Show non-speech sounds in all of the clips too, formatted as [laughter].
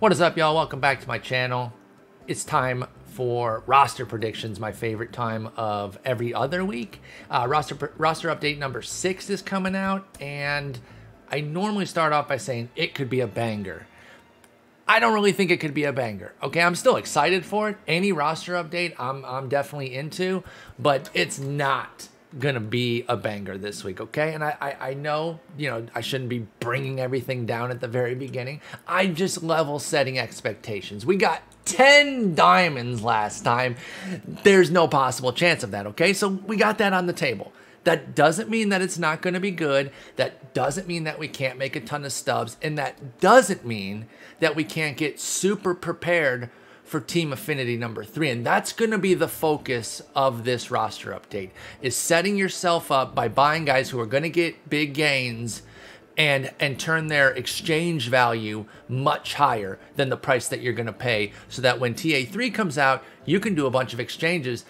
What is up, y'all? Welcome back to my channel. It's time for roster predictions, my favorite time of every other week. Uh, roster roster update number six is coming out, and I normally start off by saying it could be a banger. I don't really think it could be a banger. Okay, I'm still excited for it. Any roster update, I'm I'm definitely into, but it's not gonna be a banger this week, okay? And I, I, I know, you know, I shouldn't be bringing everything down at the very beginning. I'm just level setting expectations. We got 10 diamonds last time. There's no possible chance of that, okay? So we got that on the table. That doesn't mean that it's not going to be good. That doesn't mean that we can't make a ton of stubs. And that doesn't mean that we can't get super prepared for Team Affinity number three. And that's going to be the focus of this roster update is setting yourself up by buying guys who are going to get big gains and and turn their exchange value much higher than the price that you're going to pay so that when TA3 comes out, you can do a bunch of exchanges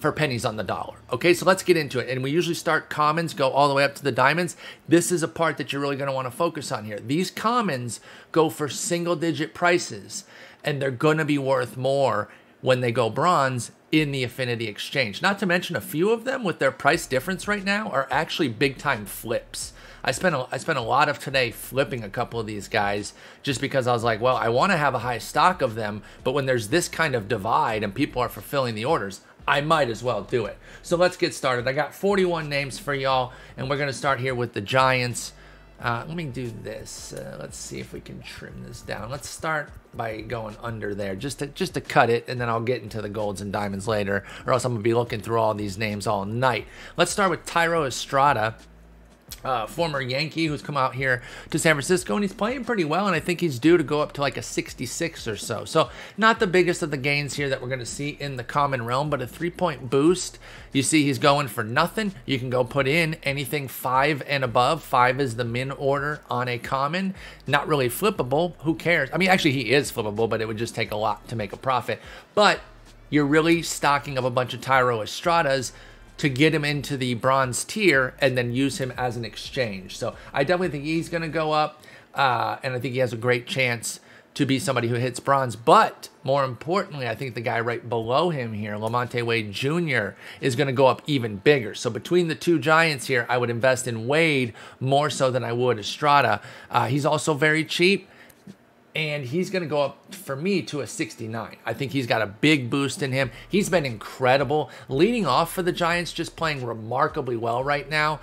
for pennies on the dollar. Okay, so let's get into it. And we usually start commons, go all the way up to the diamonds. This is a part that you're really want to focus on here. These commons go for single digit prices and they're going to be worth more when they go bronze in the affinity exchange. Not to mention a few of them with their price difference right now are actually big time flips. I spent a, I spent a lot of today flipping a couple of these guys just because I was like, well, I want to have a high stock of them, but when there's this kind of divide and people are fulfilling the orders, I might as well do it. So let's get started. I got 41 names for y'all, and we're going to start here with the Giants. Uh, let me do this. Uh, let's see if we can trim this down. Let's start by going under there, just to just to cut it, and then I'll get into the golds and diamonds later, or else I'm gonna be looking through all these names all night. Let's start with Thairo Estrada uh, former Yankee who's come out here to San Francisco and he's playing pretty well and I think he's due to go up to like a 66 or so. So not the biggest of the gains here that we're going to see in the common realm, but a three-point boost. You see he's going for nothing. You can go put in anything five and above. Five is the min order on a common. Not really flippable. Who cares? I mean, actually he is flippable, but it would just take a lot to make a profit. But you're really stocking up a bunch of Thairo Estradas to get him into the bronze tier and then use him as an exchange. So I definitely think he's going to go up, uh, and I think he has a great chance to be somebody who hits bronze. But more importantly, I think the guy right below him here, Lamonte Wade Jr., is going to go up even bigger. So between the two giants here, I would invest in Wade more so than I would Estrada. Uh, he's also very cheap and he's going to go up for me to a 69. I think he's got a big boost in him. He's been incredible, leading off for the Giants, just playing remarkably well right now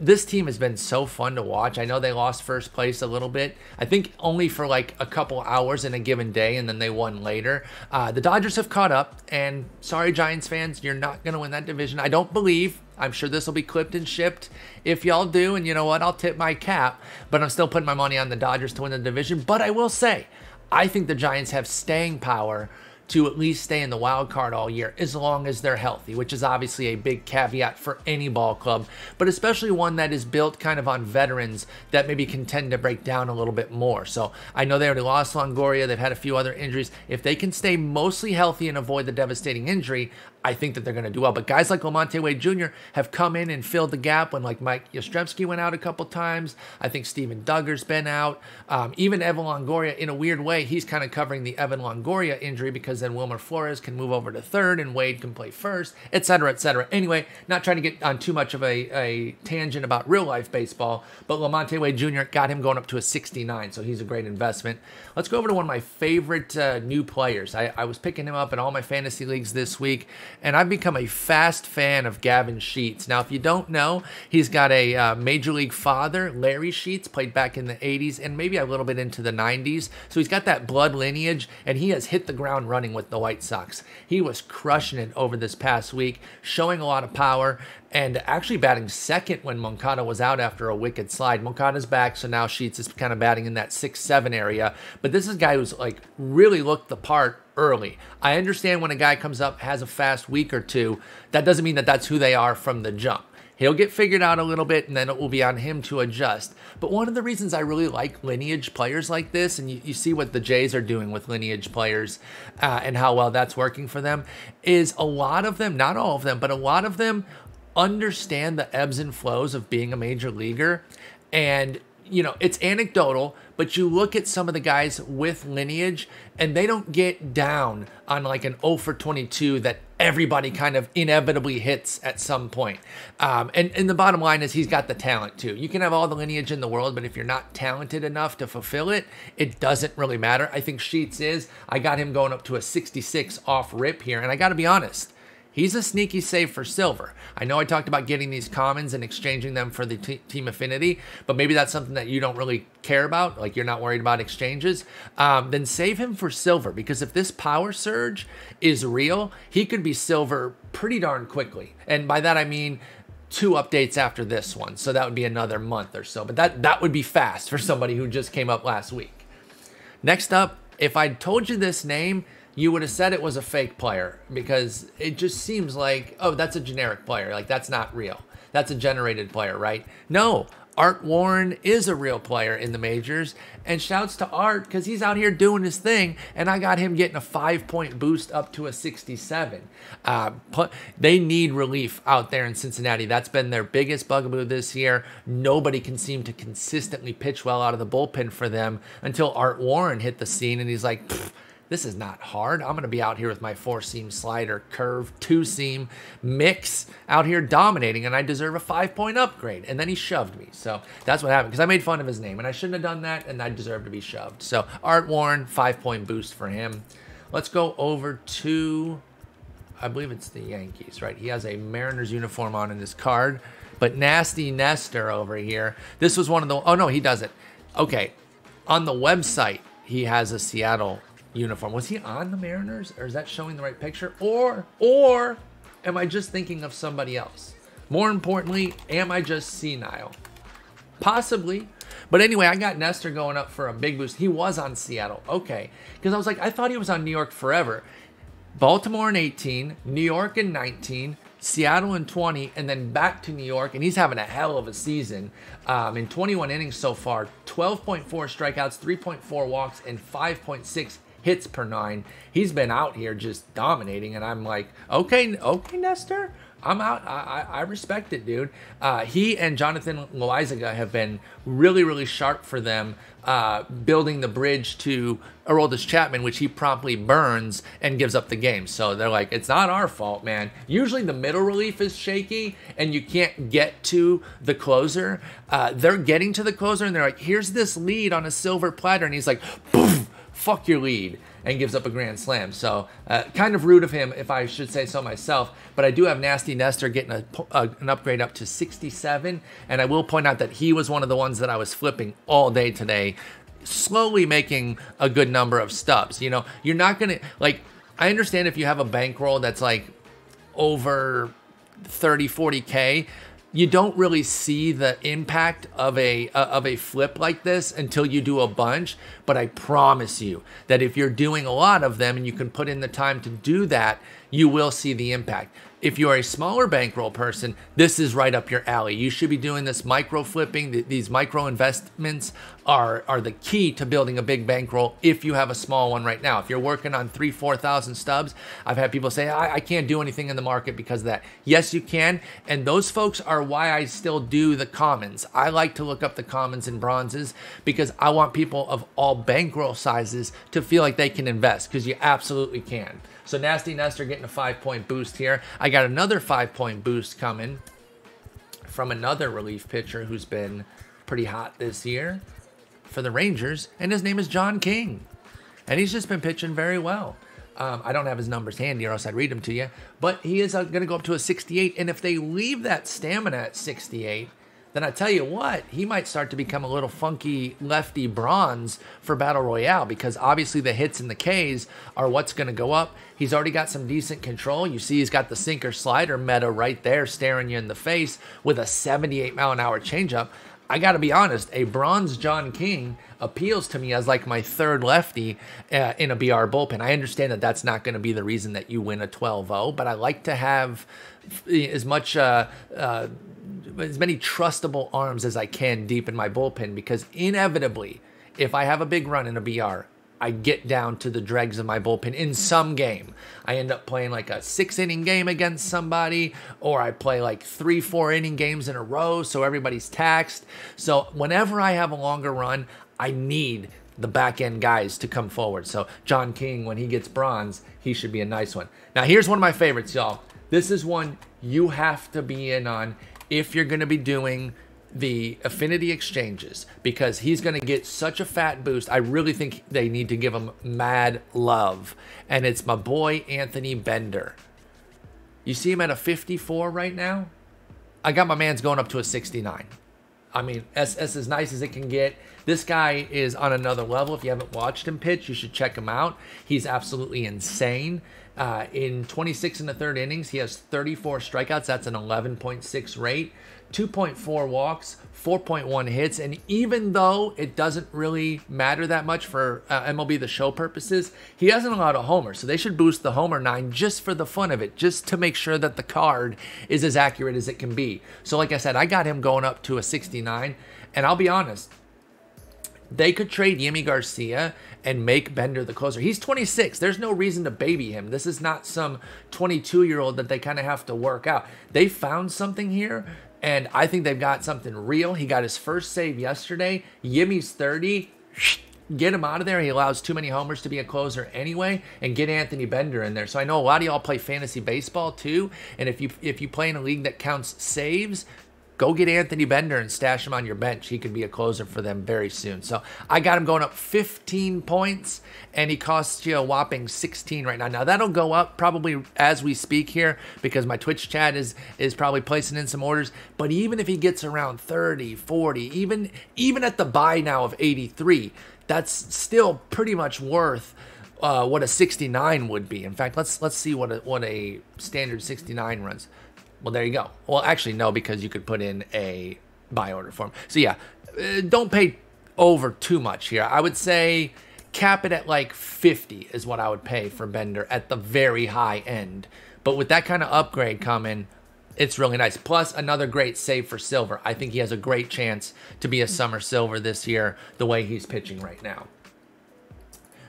this team has been so fun to watch. I know they lost first place a little bit. I think only for like a couple hours in a given day, and then they won later. Uh, the Dodgers have caught up, and sorry, Giants fans, you're not going to win that division. I don't believe. I'm sure this will be clipped and shipped if y'all do, and you know what? I'll tip my cap, but I'm still putting my money on the Dodgers to win the division. But I will say, I think the Giants have staying power to at least stay in the wild card all year as long as they're healthy, which is obviously a big caveat for any ball club, but especially one that is built kind of on veterans that maybe can tend to break down a little bit more. So I know they already lost Longoria, they've had a few other injuries. If they can stay mostly healthy and avoid the devastating injury, I think that they're going to do well. But guys like Lamonte Wade Jr. have come in and filled the gap when like Mike Yastrzemski went out a couple times. I think Steven Duggar's been out. Um, even Evan Longoria, in a weird way, he's kind of covering the Evan Longoria injury because then Wilmer Flores can move over to third and Wade can play first, etc., etc. Anyway, not trying to get on too much of a, a tangent about real life baseball, but Lamonte Wade Jr. got him going up to a 69, so he's a great investment. Let's go over to one of my favorite uh, new players. I, I was picking him up in all my fantasy leagues this week and I've become a fast fan of Gavin Sheets. Now, if you don't know, he's got a uh, major league father, Larry Sheets, played back in the 80s and maybe a little bit into the 90s. So he's got that blood lineage, and he has hit the ground running with the White Sox. He was crushing it over this past week, showing a lot of power, and actually batting second when Moncada was out after a wicked slide. Moncada's back, so now Sheets is kind of batting in that 6 7 area. But this is a guy who's like really looked the part early. I understand when a guy comes up, has a fast week or two, that doesn't mean that that's who they are from the jump. He'll get figured out a little bit and then it will be on him to adjust. But one of the reasons I really like lineage players like this, and you, you see what the Jays are doing with lineage players uh, and how well that's working for them, is a lot of them, not all of them, but a lot of them understand the ebbs and flows of being a major leaguer and you know, it's anecdotal, but you look at some of the guys with lineage and they don't get down on like an 0 for 22 that everybody kind of inevitably hits at some point. Um, and, and the bottom line is he's got the talent too. You can have all the lineage in the world, but if you're not talented enough to fulfill it, it doesn't really matter. I think Sheets is. I got him going up to a 66 off rip here. And I got to be honest, He's a sneaky save for silver. I know I talked about getting these commons and exchanging them for the team affinity, but maybe that's something that you don't really care about, like you're not worried about exchanges. Um, then save him for silver because if this power surge is real, he could be silver pretty darn quickly. And by that I mean two updates after this one. So that would be another month or so. But that that would be fast for somebody who just came up last week. Next up, if I told you this name, you would have said it was a fake player because it just seems like, oh, that's a generic player. Like, that's not real. That's a generated player, right? No, Art Warren is a real player in the majors. And shouts to Art because he's out here doing his thing. And I got him getting a five point boost up to a 67. Uh, they need relief out there in Cincinnati. That's been their biggest bugaboo this year. Nobody can seem to consistently pitch well out of the bullpen for them until Art Warren hit the scene and he's like, this is not hard. I'm going to be out here with my four seam slider, curve, two seam mix out here dominating, and I deserve a five point upgrade. And then he shoved me. So that's what happened because I made fun of his name, and I shouldn't have done that, and I deserve to be shoved. So Art Warren, five point boost for him. Let's go over to, I believe it's the Yankees, right? He has a Mariners uniform on in his card. But Nasty Nestor over here, this was one of the, oh no, he does it. Okay, on the website, he has a Seattle uniform. Was he on the Mariners, or is that showing the right picture? Or, or am I just thinking of somebody else? More importantly, am I just senile? Possibly. But anyway, I got Nestor going up for a big boost. He was on Seattle. Okay. Because I was like, I thought he was on New York forever. Baltimore in 18, New York in 19, Seattle in 20, and then back to New York. And he's having a hell of a season. Um, in 21 innings so far, 12.4 strikeouts, 3.4 walks, and 5.6 hits per nine. He's been out here just dominating, and I'm like, okay, okay, Nestor, I'm out. I, I, respect it, dude. Uh, he and Jonathan Loaisiga have been really, really sharp for them, uh, building the bridge to Aroldis Chapman, which he promptly burns and gives up the game. So they're like, it's not our fault, man. Usually the middle relief is shaky and you can't get to the closer. Uh, they're getting to the closer and they're like, here's this lead on a silver platter. And he's like, boom fuck your lead, and gives up a grand slam. So, uh, kind of rude of him, if I should say so myself. But I do have Nasty Nestor getting a, a, an upgrade up to 67. And I will point out that he was one of the ones that I was flipping all day today, slowly making a good number of stubs. You know, you're not going to, like, I understand if you have a bankroll that's like over 30, 40K, you don't really see the impact of a uh, of a flip like this until you do a bunch but i promise you that if you're doing a lot of them and you can put in the time to do that you will see the impact if you're a smaller bankroll person, this is right up your alley. You should be doing this micro flipping. These micro investments are, are the key to building a big bankroll if you have a small one right now. If you're working on three, 4,000 stubs, I've had people say, I, I can't do anything in the market because of that. Yes, you can. And those folks are why I still do the commons. I like to look up the commons and bronzes because I want people of all bankroll sizes to feel like they can invest because you absolutely can. So Nasty Nestor getting a five point boost here. I got another five point boost coming from another relief pitcher who's been pretty hot this year for the Rangers, and his name is John King. And he's just been pitching very well. Um, I don't have his numbers handy, or else I'd read them to you. But he is uh, going to go up to a 68. And if they leave that stamina at 68, then I tell you what, he might start to become a little funky lefty bronze for Battle Royale because obviously the hits and the Ks are what's going to go up. He's already got some decent control. You see, he's got the sinker slider meta right there staring you in the face with a 78 mile an hour changeup. I got to be honest, a bronze John King appeals to me as like my third lefty uh, in a BR bullpen. I understand that that's not going to be the reason that you win a 12 0, but I like to have as much. Uh, uh, as many trustable arms as I can deep in my bullpen because inevitably, if I have a big run in a BR, I get down to the dregs of my bullpen in some game. I end up playing like a six inning game against somebody, or I play like three, four inning games in a row, so everybody's taxed. So whenever I have a longer run, I need the back end guys to come forward. So John King, when he gets bronze, he should be a nice one. Now here's one of my favorites, y'all. This is one you have to be in on if you're going to be doing the affinity exchanges because he's going to get such a fat boost. I really think they need to give him mad love. And it's my boy Anthony Bender. You see him at a 54 right now? I got my man's going up to a 69. I mean, that's as nice as it can get. This guy is on another level. If you haven't watched him pitch, you should check him out. He's absolutely insane. Uh, in 26 in the third innings, he has 34 strikeouts. That's an 11.6 rate. 2.4 walks, 4.1 hits, and even though it doesn't really matter that much for uh, MLB the show purposes, he hasn't allowed a homer, so they should boost the homer nine just for the fun of it, just to make sure that the card is as accurate as it can be. So, like I said, I got him going up to a 69, and I'll be honest, they could trade Yimi Garcia and make Bender the closer. He's 26. There's no reason to baby him. This is not some 22 year old that they kind of have to work out. They found something here and I think they've got something real. He got his first save yesterday. Yimi's 30. [sniffs] Get him out of there. He allows too many homers to be a closer anyway, and get Anthony Bender in there. So I know a lot of y'all play fantasy baseball too, and if you if you play in a league that counts saves, Go get Anthony Bender and stash him on your bench. He could be a closer for them very soon. So I got him going up 15 points, and he costs you a whopping 16 right now. Now that'll go up probably as we speak here because my Twitch chat is is probably placing in some orders. But even if he gets around 30, 40, even even at the buy now of 83, that's still pretty much worth. Uh, what a 69 would be. In fact, let's let's see what a, what a standard 69 runs. Well, there you go. Well, actually, no, because you could put in a buy order form. So yeah, uh, don't pay over too much here. I would say cap it at like 50 is what I would pay for Bender at the very high end. But with that kind of upgrade coming, it's really nice. Plus, another great save for Silver. I think he has a great chance to be a summer Silver this year, the way he's pitching right now.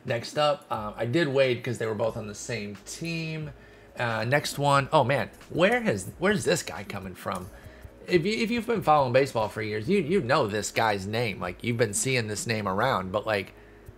Next up, uh, I did Wade because they were both on the same team. Uh, next one, oh man, where has where's this guy coming from? If you if you've been following baseball for years, you you know this guy's name. Like you've been seeing this name around, but like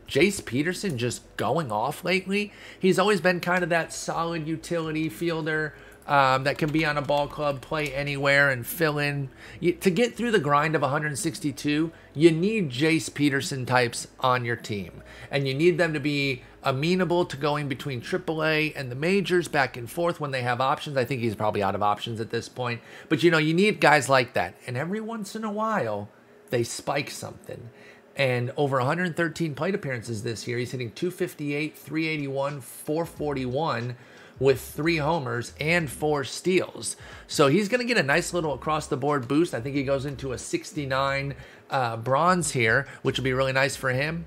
Jace Peterson just going off lately. He's always been kind of that solid utility fielder um, that can be on a ball club, play anywhere, and fill in. You, to get through the grind of 162, you need Jace Peterson types on your team, and you need them to be amenable to going between AAA and the majors back and forth when they have options. I think he's probably out of options at this point, but you know, you need guys like that, and every once in a while, they spike something. And over 113 plate appearances this year, he's hitting 258, 381, 441 with three homers and four steals. So he's going to get a nice little across the board boost. I think he goes into a 69 uh, bronze here, which will be really nice for him.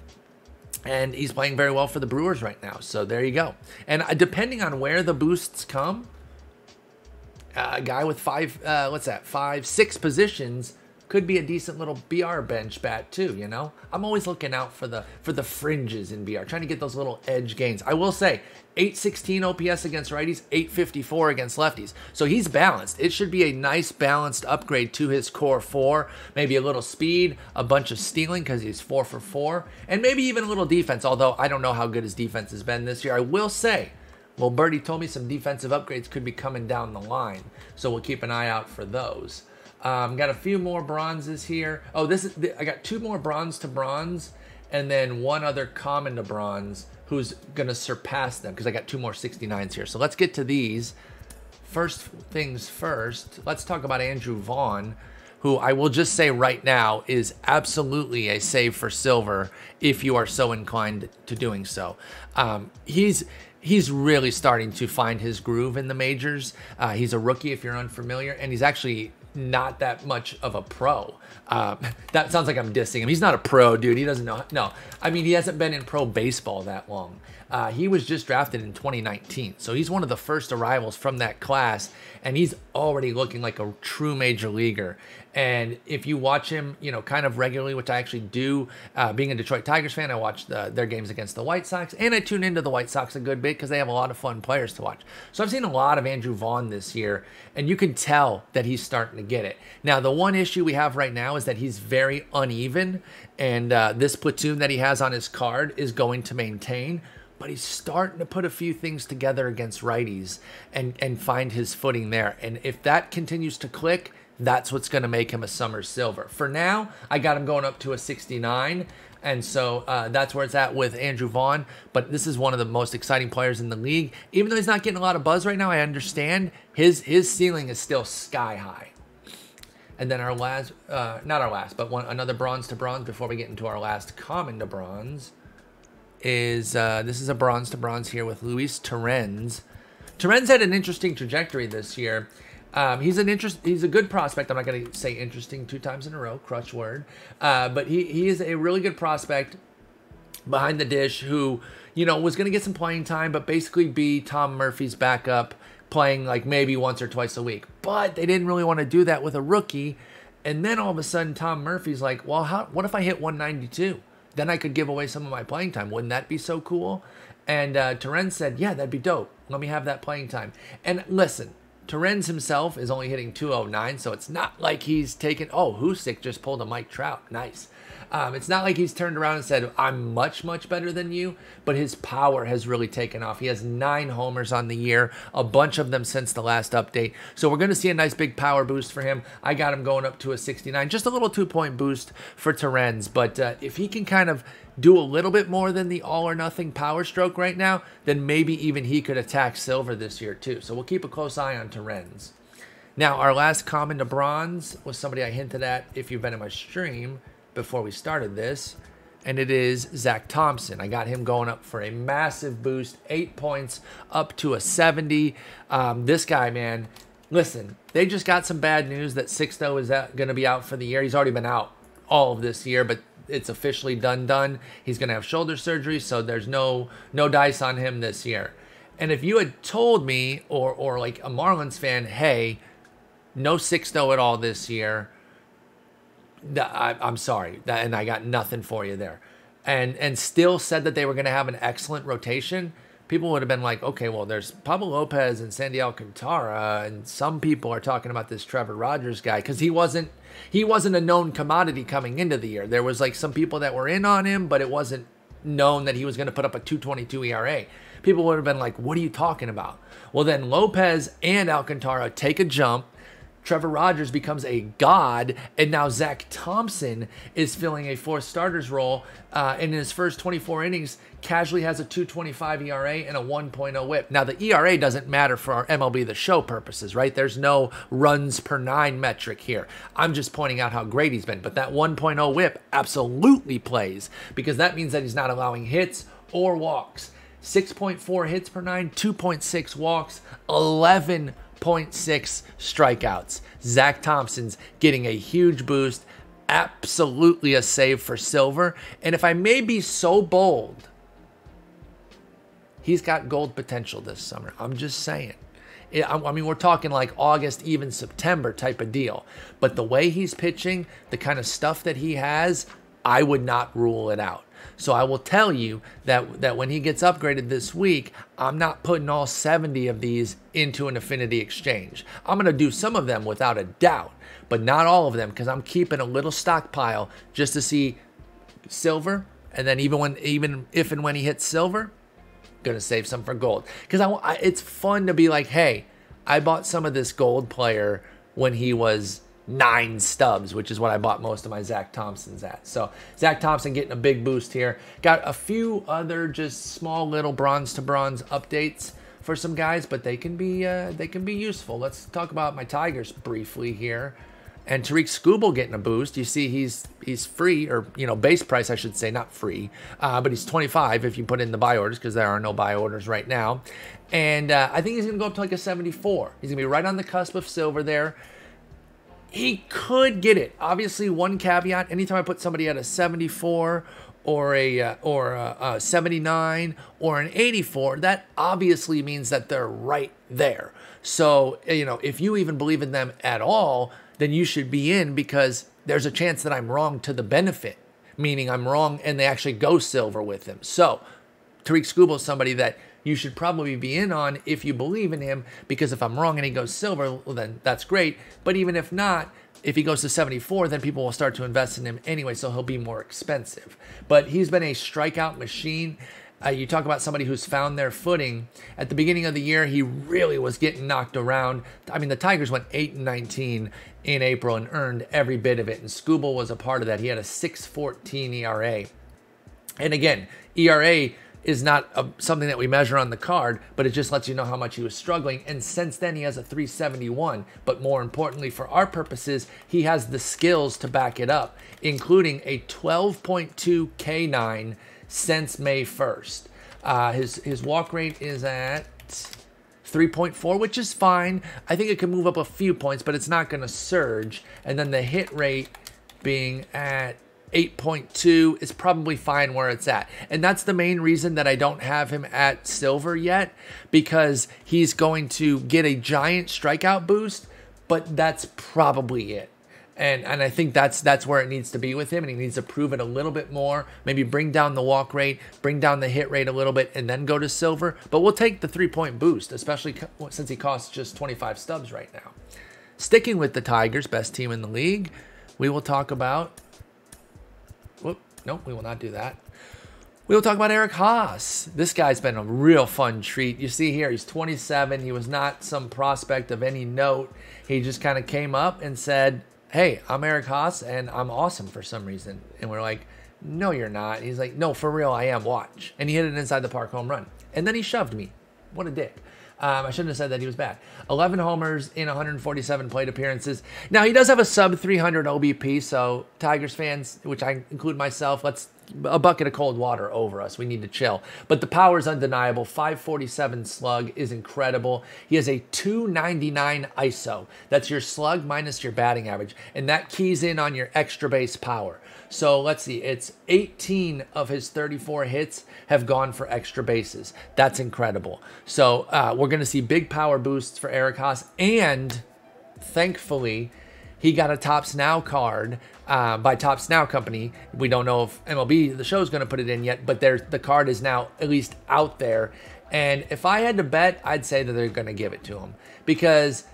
And he's playing very well for the Brewers right now. So there you go. And uh, depending on where the boosts come, a guy with five, uh, what's that, five, six positions could be a decent little BR bench bat too, you know? I'm always looking out for the for the fringes in BR, trying to get those little edge gains. I will say, 816 OPS against righties, 854 against lefties. So he's balanced. It should be a nice balanced upgrade to his core four. Maybe a little speed, a bunch of stealing because he's four for four, and maybe even a little defense, although I don't know how good his defense has been this year. I will say, well, Birdie told me some defensive upgrades could be coming down the line. So we'll keep an eye out for those. Um, got a few more bronzes here. Oh, this is I got two more bronze to bronze, and then one other common to bronze who's gonna surpass them because I got two more 69s here. So let's get to these. First things first, let's talk about Andrew Vaughn, who I will just say right now is absolutely a save for silver if you are so inclined to doing so. Um, he's he's really starting to find his groove in the majors. Uh, he's a rookie if you're unfamiliar, and he's actually not that much of a pro. Um, that sounds like I'm dissing him. He's not a pro, dude. He doesn't know. No, I mean, he hasn't been in pro baseball that long. Uh, he was just drafted in 2019. So he's one of the first arrivals from that class, and he's already looking like a true major leaguer. And if you watch him, you know, kind of regularly, which I actually do, uh, being a Detroit Tigers fan, I watch the, their games against the White Sox, and I tune into the White Sox a good bit because they have a lot of fun players to watch. So I've seen a lot of Andrew Vaughn this year, and you can tell that he's starting to get it. Now, the one issue we have right now is that he's very uneven, and uh, this platoon that he has on his card is going to maintain but he's starting to put a few things together against righties and and find his footing there. And if that continues to click, that's what's going to make him a summer silver. For now, I got him going up to a 69. And so uh, that's where it's at with Andrew Vaughn. But this is one of the most exciting players in the league. Even though he's not getting a lot of buzz right now, I understand his his ceiling is still sky high. And then our last, uh, not our last, but one another bronze to bronze before we get into our last common to bronze is uh, this is a bronze to bronze here with Luis Torrens. Torrens had an interesting trajectory this year. Um, he's an interest. He's a good prospect. I'm not going to say interesting two times in a row, crush word. Uh, but he he is a really good prospect behind the dish who you know was going to get some playing time, but basically be Tom Murphy's backup, playing like maybe once or twice a week. But they didn't really want to do that with a rookie. And then all of a sudden, Tom Murphy's like, well, how, what if I hit 192? Then I could give away some of my playing time. Wouldn't that be so cool? And uh, said, yeah, that'd be dope. Let me have that playing time. And listen, Torrens himself is only hitting 209, so it's not like he's taken. Oh, Husick just pulled a Mike Trout. Nice. Um, it's not like he's turned around and said, I'm much, much better than you, but his power has really taken off. He has nine homers on the year, a bunch of them since the last update. So we're going to see a nice big power boost for him. I got him going up to a 69, just a little two point boost for Torrens. But uh, if he can kind of do a little bit more than the all or nothing power stroke right now, then maybe even he could attack silver this year too. So we'll keep a close eye on Torrens. Now, our last common to bronze was somebody I hinted at if you've been in my stream before we started this, and it is Zach Thompson. I got him going up for a massive boost, eight points up to a 70. Um, this guy, man, listen, they just got some bad news that Sixto is going to be out for the year. He's already been out all of this year, but it's officially done done. He's going to have shoulder surgery, so there's no no dice on him this year. And if you had told me or or like a Marlins fan, hey, no six Sixto at all this year, I, am sorry, and I got nothing for you there. And and still said that they were going to have an excellent rotation. People would have been like, okay, well, there's Pablo Lopez and Sandy Alcantara, and some people are talking about this Trevor Rogers guy because he wasn't he wasn't a known commodity coming into the year. There was like some people that were in on him, but it wasn't known that he was going to put up a 222 ERA. People would have been like, what are you talking about? Well, then Lopez and Alcantara take a jump Trevor Rogers becomes a god, and now Zach Thompson is filling a fourth starter's role. Uh, in his first 24 innings, casually has a 2.25 ERA and a 1.0 WHIP. Now the ERA doesn't matter for our MLB The Show purposes, right? There's no runs per nine metric here. I'm just pointing out how great he's been, but that 1.0 WHIP absolutely plays because that means that he's not allowing hits or walks. 6.4 hits per nine, 2.6 walks, 11.6 strikeouts. Zach Thompson's getting a huge boost. Absolutely a save for Silver. And if I may be so bold, he's got gold potential this summer. I'm just saying. I mean, we're talking like August, even September type of deal. But the way he's pitching, the kind of stuff that he has, I would not rule it out. So I will tell you that that when he gets upgraded this week, I'm not putting all 70 of these into an affinity exchange. I'm going to do some of them without a doubt, but not all of them because I'm keeping a little stockpile just to see silver and then even when even if and when he hits silver, to save some for gold because I, I it's fun to be like, "Hey, I bought some of this gold player when he was nine stubs, which is what I bought most of my Zach Thompsons at. So Zach Thompson getting a big boost here. Got a few other just small little bronze to bronze updates for some guys, but they can be uh, they can be useful. Let's talk about my Tigers briefly here. And Tarik Skubal getting a boost. You see, he's he's free, or you know, base price, I should say, not free, uh, but he's 25 if you put in the buy orders because there are no buy orders right now. And uh, I think he's going to go up to like a 74. He's going to be right on the cusp of silver there he could get it. Obviously, one caveat: anytime I put somebody at a 74 or a uh, or a, a 79 or an 84, that obviously means that they're right there. So you know, if you even believe in them at all, then you should be in because there's a chance that I'm wrong to the benefit, meaning I'm wrong and they actually go silver with him. So Tarik Skubal is somebody that you should probably be in on if you believe in him, because if I'm wrong and he goes silver, well, then that's great. But even if not, if he goes to 74, then people will start to invest in him anyway, so he'll be more expensive. But he's been a strikeout machine. Uh, you talk about somebody who's found their footing. At the beginning of the year, he really was getting knocked around. I mean, the Tigers went 8 and 19 in April and earned every bit of it, and Skubal was a part of that. He had a 6.14 ERA. And again, ERA is not a, something that we measure on the card, but it just lets you know how much he was struggling. And since then, he has a 371. But more importantly, for our purposes, he has the skills to back it up, including a 12.2 K9 since May 1st. Uh, his his walk rate is at 3.4, which is fine. I think it can move up a few points, but it's not going to surge. And then the hit rate being at 8.2 is probably fine where it's at. And that's the main reason that I don't have him at silver yet because he's going to get a giant strikeout boost, but that's probably it. And and I think that's that's where it needs to be with him and he needs to prove it a little bit more, maybe bring down the walk rate, bring down the hit rate a little bit and then go to silver, but we'll take the 3-point boost, especially since he costs just 25 stubs right now. Sticking with the Tigers, best team in the league, we will talk about Whoop, nope, we will not do that. We will talk about Eric Haase. This guy's been a real fun treat. You see here, he's 27. He was not some prospect of any note. He just kind of came up and said, Hey, I'm Eric Haase and I'm awesome for some reason. And we're like, No, you're not. He's like, No, for real, I am. Watch. And he hit an inside the park home run. And then he shoved me. What a dick. Um, I shouldn't have said that he was bad. 11 homers in 147 plate appearances. Now, he does have a sub 300 OBP, so Tigers fans, which I include myself, let's a bucket of cold water over us. We need to chill. But the power is undeniable. 547 slug is incredible. He has a 299 ISO. That's your slug minus your batting average. And that keys in on your extra base power. So let's see, it's 18 of his 34 hits have gone for extra bases. That's incredible. So uh, we're going to see big power boosts for Eric Haase. And thankfully, he got a Topps Now card uh, by Topps Now Company. We don't know if MLB, the show, is going to put it in yet, but there's, the card is now at least out there. And if I had to bet, I'd say that they're going to give it to him because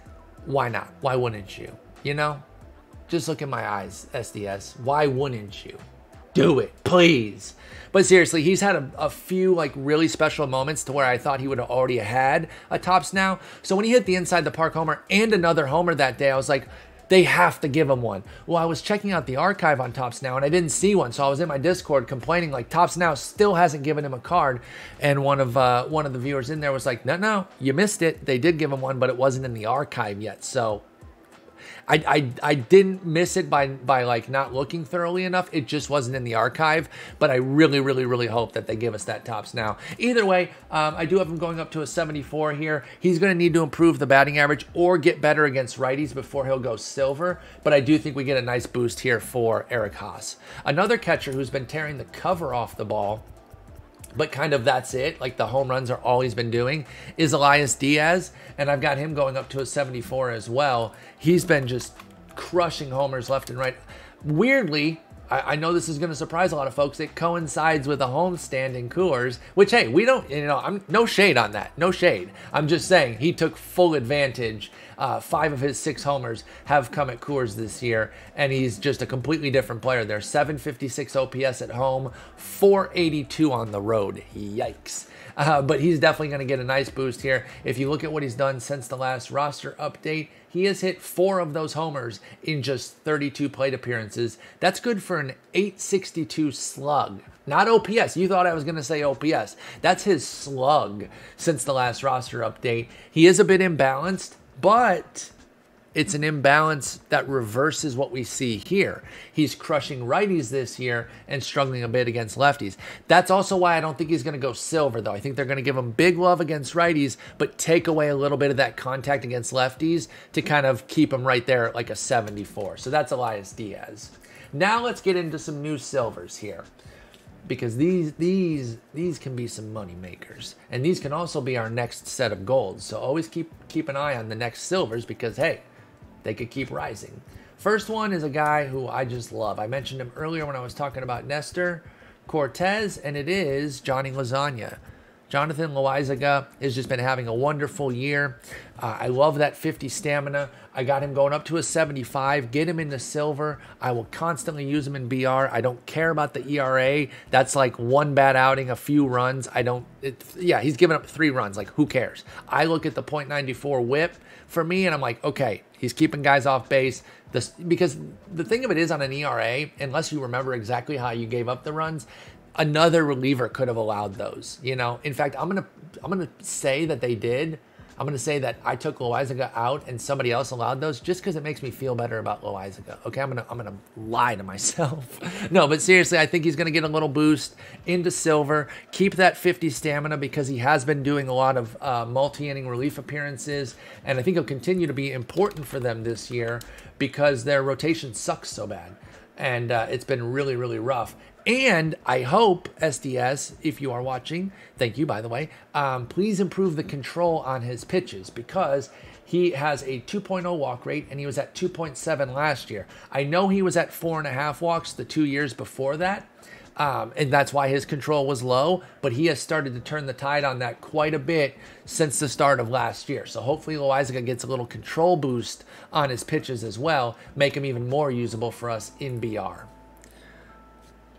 why not? Why wouldn't you? You know? Just look in my eyes, SDS. Why wouldn't you? Do it, please. But seriously, he's had a, a, few like really special moments to where I thought he would have already had a Topps Now. So when he hit the inside the park homer and another homer that day, I was like, they have to give him one. Well, I was checking out the archive on Topps Now and I didn't see one, so I was in my Discord complaining like Topps Now still hasn't given him a card. And one of uh, one of the viewers in there was like, "No, no, you missed it. They did give him one, but it wasn't in the archive yet." So I, I, I didn't miss it by by like not looking thoroughly enough. It just wasn't in the archive. But I really, really, really hope that they give us that Topps Now. Either way, um, I do have him going up to a 74 here. He's going to need to improve the batting average or get better against righties before he'll go silver. But I do think we get a nice boost here for Eric Haase. Another catcher who's been tearing the cover off the ball but kind of that's it. Like the home runs are all he's been doing is Elias Diaz, and I've got him going up to a 74 as well. He's been just crushing homers left and right. Weirdly, I, I know this is going to surprise a lot of folks. It coincides with a homestand in Coors, which hey, we don't, you know, I'm no shade on that, no shade. I'm just saying he took full advantage. Uh, five of his six homers have come at Coors this year, and he's just a completely different player. There's 756 OPS at home, 482 on the road. Yikes. Uh, but he's definitely going to get a nice boost here. If you look at what he's done since the last roster update, he has hit four of those homers in just 32 plate appearances. That's good for an 862 slug. Not OPS. You thought I was going to say OPS. That's his slug since the last roster update. He is a bit imbalanced, but it's an imbalance that reverses what we see here. He's crushing righties this year and struggling a bit against lefties. That's also why I don't think he's going to go silver, though. I think they're going to give him big love against righties, but take away a little bit of that contact against lefties to kind of keep him right there at like a 74. So that's Elias Diaz. Now let's get into some new silvers here because these these these can be some money makers and these can also be our next set of golds so always keep keep an eye on the next silvers because hey they could keep rising. First one is a guy who I just love. I mentioned him earlier when I was talking about Nestor Cortes and it is Johnny Lasagna. Jonathan Loaisiga has just been having a wonderful year. Uh, I love that 50 stamina. I got him going up to a 75. Get him into silver. I will constantly use him in BR. I don't care about the ERA. That's like one bad outing, a few runs. I don't. It, yeah, he's given up three runs. Like who cares? I look at the .94 WHIP for me, and I'm like, okay, he's keeping guys off base. This because the thing of it is on an ERA, unless you remember exactly how you gave up the runs, another reliever could have allowed those. You know, in fact, I'm gonna I'm gonna say that they did. I'm gonna say that I took Loaisiga out and somebody else allowed those just because it makes me feel better about Loaisiga. Okay, I'm gonna I'm gonna lie to myself. [laughs] no, but seriously, I think he's gonna get a little boost into silver. Keep that 50 stamina because he has been doing a lot of uh, multi-inning relief appearances, and I think he'll continue to be important for them this year because their rotation sucks so bad and uh, it's been really, really rough. And I hope SDS, if you are watching, thank you by the way, um, please improve the control on his pitches because he has a 2.0 walk rate and he was at 2.7 last year. I know he was at four and a half walks the two years before that. Um, and that's why his control was low, but he has started to turn the tide on that quite a bit since the start of last year. So hopefully Loaisiga gets a little control boost on his pitches as well, make him even more usable for us in BR.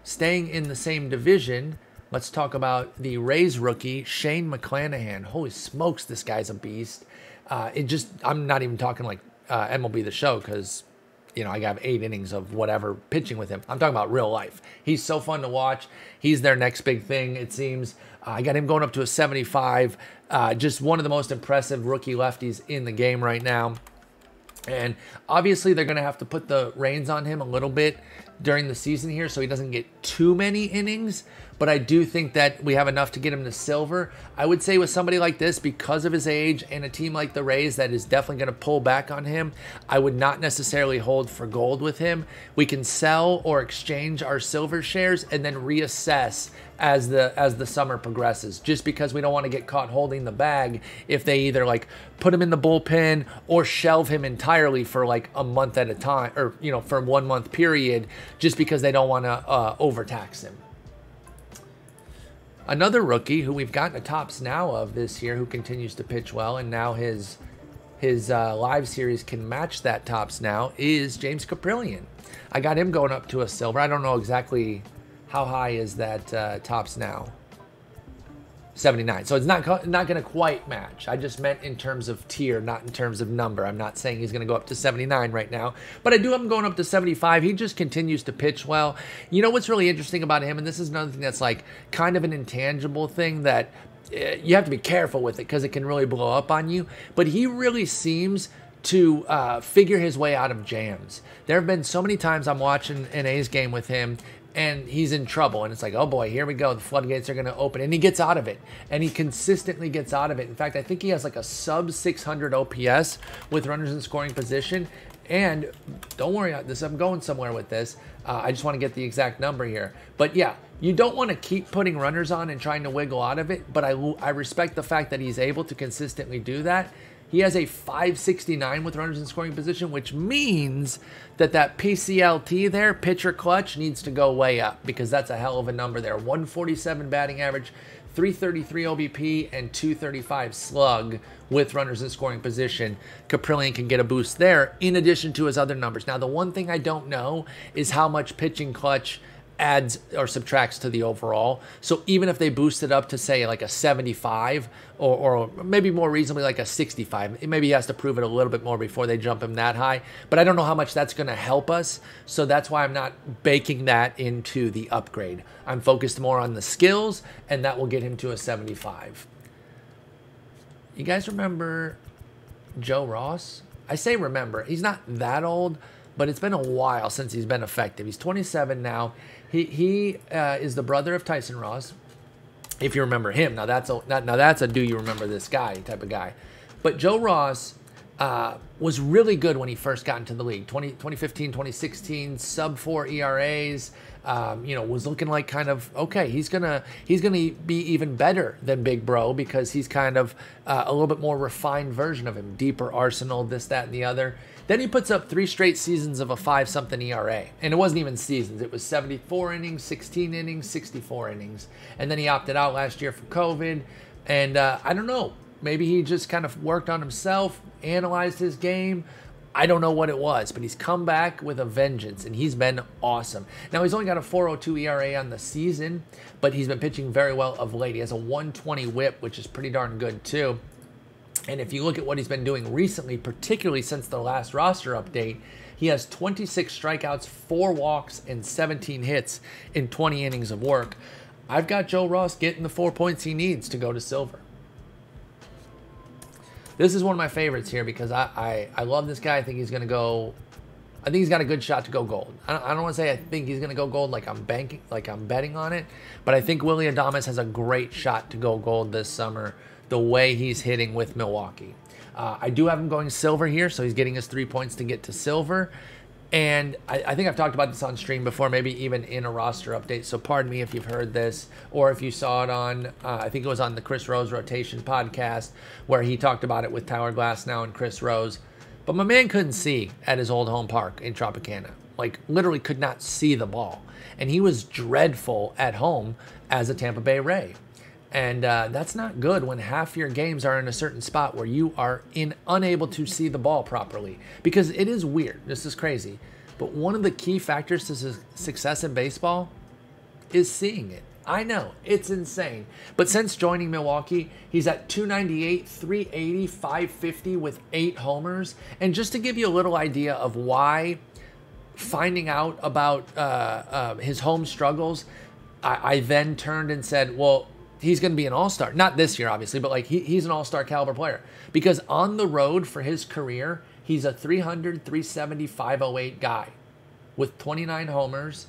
Staying in the same division, let's talk about the Rays rookie, Shane McClanahan. Holy smokes, this guy's a beast. Uh, it just, I'm not even talking like uh, MLB The Show because, you know, I have eight innings of whatever pitching with him. I'm talking about real life. He's so fun to watch. He's their next big thing, it seems. Uh, I got him going up to a 75. Uh, just one of the most impressive rookie lefties in the game right now. And obviously, they're going to have to put the reins on him a little bit during the season here so he doesn't get too many innings. But I do think that we have enough to get him to silver. I would say with somebody like this, because of his age and a team like the Rays that is definitely going to pull back on him, I would not necessarily hold for gold with him. We can sell or exchange our silver shares and then reassess as the as the summer progresses just because we don't want to get caught holding the bag if they either like put him in the bullpen or shelve him entirely for like a month at a time or you know for one month period just because they don't want to uh, overtax him another rookie who we've gotten a Topps Now of this year who continues to pitch well and now his his uh, live series can match that Topps Now is James Kaprielian. I got him going up to a silver. I don't know exactly how high is that uh, tops now? 79. So it's not not going to quite match. I just meant in terms of tier, not in terms of number. I'm not saying he's going to go up to 79 right now, but I do have him going up to 75. He just continues to pitch well. You know what's really interesting about him, and this is another thing that's like kind of an intangible thing that uh, you have to be careful with it because it can really blow up on you. But he really seems to uh, figure his way out of jams. There have been so many times I'm watching an A's game with him, and he's in trouble. And it's like, oh boy, here we go. The floodgates are going to open. And he gets out of it. And he consistently gets out of it. In fact, I think he has like a sub 600 OPS with runners in scoring position. And don't worry, this I'm going somewhere with this. Uh, I just want to get the exact number here. But yeah, you don't want to keep putting runners on and trying to wiggle out of it. But I, I respect the fact that he's able to consistently do that. He has a 569 with runners in scoring position, which means that that PCLT there, pitcher clutch, needs to go way up because that's a hell of a number there. 147 batting average, 333 OBP, and 235 slug with runners in scoring position. Kaprielian can get a boost there in addition to his other numbers. Now, the one thing I don't know is how much pitching clutch adds or subtracts to the overall. So even if they boost it up to say like a 75 or, or maybe more reasonably like a 65, maybe he has to prove it a little bit more before they jump him that high. But I don't know how much that's going to help us. So that's why I'm not baking that into the upgrade. I'm focused more on the skills and that will get him to a 75. You guys remember Joe Ross? I say remember. He's not that old, but it's been a while since he's been effective. He's 27 now. He he uh, is the brother of Tyson Ross, if you remember him. Now that's a now that's a do you remember this guy type of guy. But Joe Ross uh, was really good when he first got into the league 20, 2015 2016 sub 4 eras um, you know was looking like kind of okay he's gonna he's gonna be even better than big bro because he's kind of uh, a little bit more refined version of him deeper arsenal this that and the other then he puts up three straight seasons of a five something era and it wasn't even seasons it was 74 innings 16 innings 64 innings and then he opted out last year for covid and uh, i don't know Maybe he just kind of worked on himself, analyzed his game. I don't know what it was, but he's come back with a vengeance and he's been awesome. Now, he's only got a 402 ERA on the season, but he's been pitching very well of late. He has a 120 whip, which is pretty darn good, too. And if you look at what he's been doing recently, particularly since the last roster update, he has 26 strikeouts, four walks, and 17 hits in 20 innings of work. I've got Joe Ross getting the four points he needs to go to silver. This is one of my favorites here because I, I, I love this guy. I think he's going to go. I think he's got a good shot to go gold. I don't, don't want to say I think he's going to go gold like I'm banking, like I'm betting on it, but I think Willie Adames has a great shot to go gold this summer. The way he's hitting with Milwaukee, uh, I do have him going silver here, so he's getting his three points to get to silver. And I, I, think I've talked about this on stream before, maybe even in a roster update. So pardon me if you've heard this or if you saw it on, uh, I think it was on the Chris Rose Rotation podcast where he talked about it with Tyler Glasnow and Chris Rose. But my man couldn't see at his old home park in Tropicana. Like, literally could not see the ball. And he was dreadful at home as a Tampa Bay Ray. And uh, that's not good when half your games are in a certain spot where you are in unable to see the ball properly. Because it is weird. This is crazy. But one of the key factors to su- success in baseball is seeing it. I know, it's insane. But since joining Milwaukee, he's at 298, 380, 550 with eight homers. And just to give you a little idea of why finding out about uh, uh, his home struggles, I, I then turned and said, well, he's going to be an all star. Not this year, obviously, but like he, he's an all star caliber player. Because on the road for his career, he's a 300, 370, 508 guy with 29 homers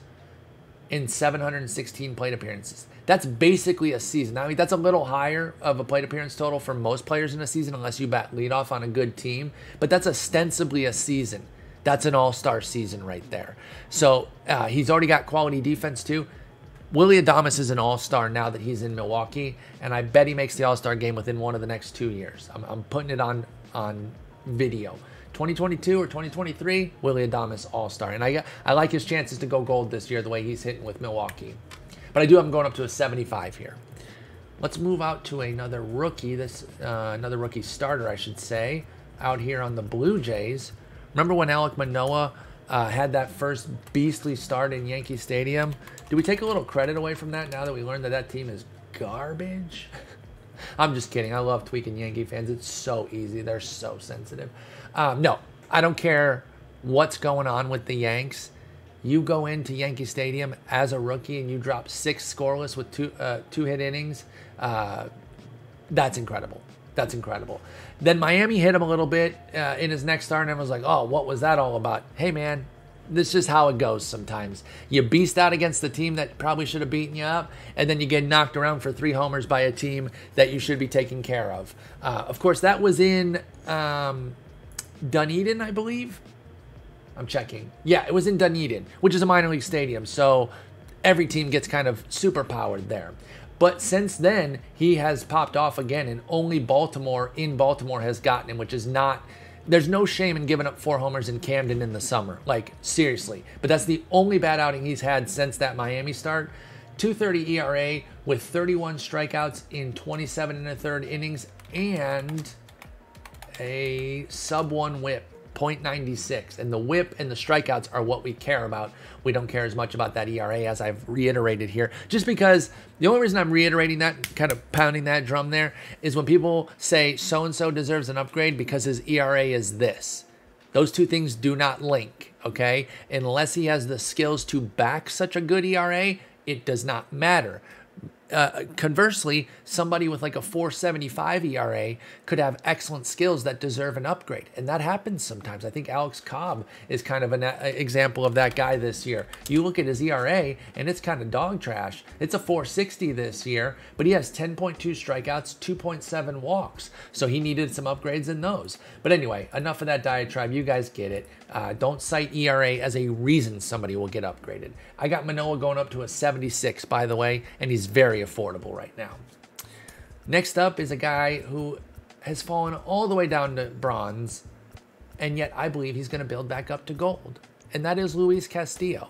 in 716 plate appearances. That's basically a season. I mean, that's a little higher of a plate appearance total for most players in a season, unless you bat leadoff on a good team. But that's ostensibly a season. That's an all star season right there. So uh, he's already got quality defense too. Willie Adames is an all star now that he's in Milwaukee, and I bet he makes the all star game within one of the next two years. I'm, I'm putting it on on video. 2022 or 2023, Willie Adames all star, and I I like his chances to go gold this year the way he's hitting with Milwaukee. But I do have him going up to a 75 here. Let's move out to another rookie. This uh, another rookie starter, I should say, out here on the Blue Jays. Remember when Alek Manoah uh, had that first beastly start in Yankee Stadium. Do we take a little credit away from that now that we learned that that team is garbage? [laughs] I'm just kidding. I love tweaking Yankee fans. It's so easy. They're so sensitive. Um, no, I don't care what's going on with the Yanks. You go into Yankee Stadium as a rookie and you drop six scoreless with two uh, two hit innings. Uh, that's incredible. That's incredible. Then Miami hit him a little bit uh, in his next start, and was like, oh, what was that all about? Hey, man, this is how it goes sometimes. You beast out against the team that probably should have beaten you up, and then you get knocked around for three homers by a team that you should be taking care of. Uh, of course, that was in um, Dunedin, I believe. I'm checking. Yeah, it was in Dunedin, which is a minor league stadium. So every team gets kind of super powered there. But since then, he has popped off again, and only Baltimore in Baltimore has gotten him, which is not. There's no shame in giving up four homers in Camden in the summer. Like, seriously. But that's the only bad outing he's had since that Miami start. 230 ERA with 31 strikeouts in 27 and a third innings and a sub one whip. 0.96. And the whip and the strikeouts are what we care about. We don't care as much about that ERA as I've reiterated here. Just because the only reason I'm reiterating that, kind of pounding that drum there, is when people say so and so deserves an upgrade because his ERA is this. Those two things do not link, okay? Unless he has the skills to back such a good ERA, it does not matter. Uh, conversely, somebody with like a 475 ERA could have excellent skills that deserve an upgrade. And that happens sometimes. I think Alex Cobb is kind of an uh, example of that guy this year. You look at his ERA and it's kind of dog trash. It's a 460 this year, but he has 10.2 strikeouts, 2.7 walks. So he needed some upgrades in those. But anyway, enough of that diatribe. You guys get it. Uh, don't cite ERA as a reason somebody will get upgraded. I got Manoah going up to a 76, by the way, and he's very affordable right now. Next up is a guy who has fallen all the way down to bronze, and yet I believe he's going to build back up to gold, and that is Luis Castillo.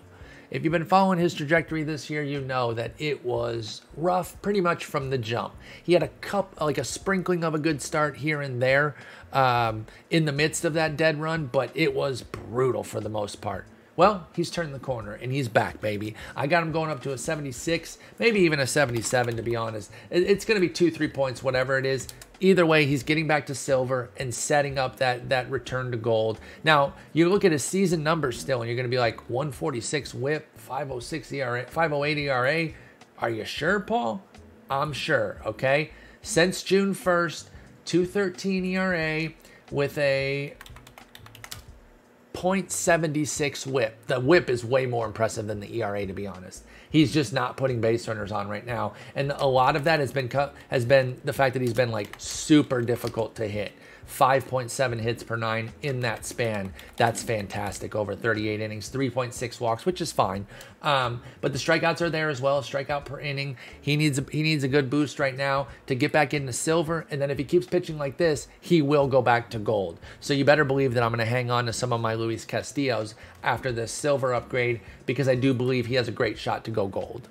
If you've been following his trajectory this year, you know that it was rough pretty much from the jump. He had a cup, like a sprinkling of a good start here and there um, in the midst of that dead run, but it was brutal for the most part. Well, he's turned the corner and he's back, baby. I got him going up to a 76, maybe even a 77, to be honest. It's going to be two, three points, whatever it is. Either way, he's getting back to silver and setting up that that return to gold. Now, you look at his season numbers still, and you're going to be like 146 WHIP, 506 ERA, 508 ERA. Are you sure, Paul? I'm sure. Okay. Since June 1st, 213 ERA with a 0.76 whip. The whip is way more impressive than the ERA, to be honest. He's just not putting base runners on right now, and a lot of that has been has been the fact that he's been like super difficult to hit. 5.7 hits per nine in that span. That's fantastic. Over 38 innings, 3.6 walks, which is fine. Um, but the strikeouts are there as well. Strikeout per inning. He needs a, he needs a good boost right now to get back into silver. And then if he keeps pitching like this, he will go back to gold. So you better believe that I'm going to hang on to some of my Luis Castillos after this silver upgrade because I do believe he has a great shot to go gold.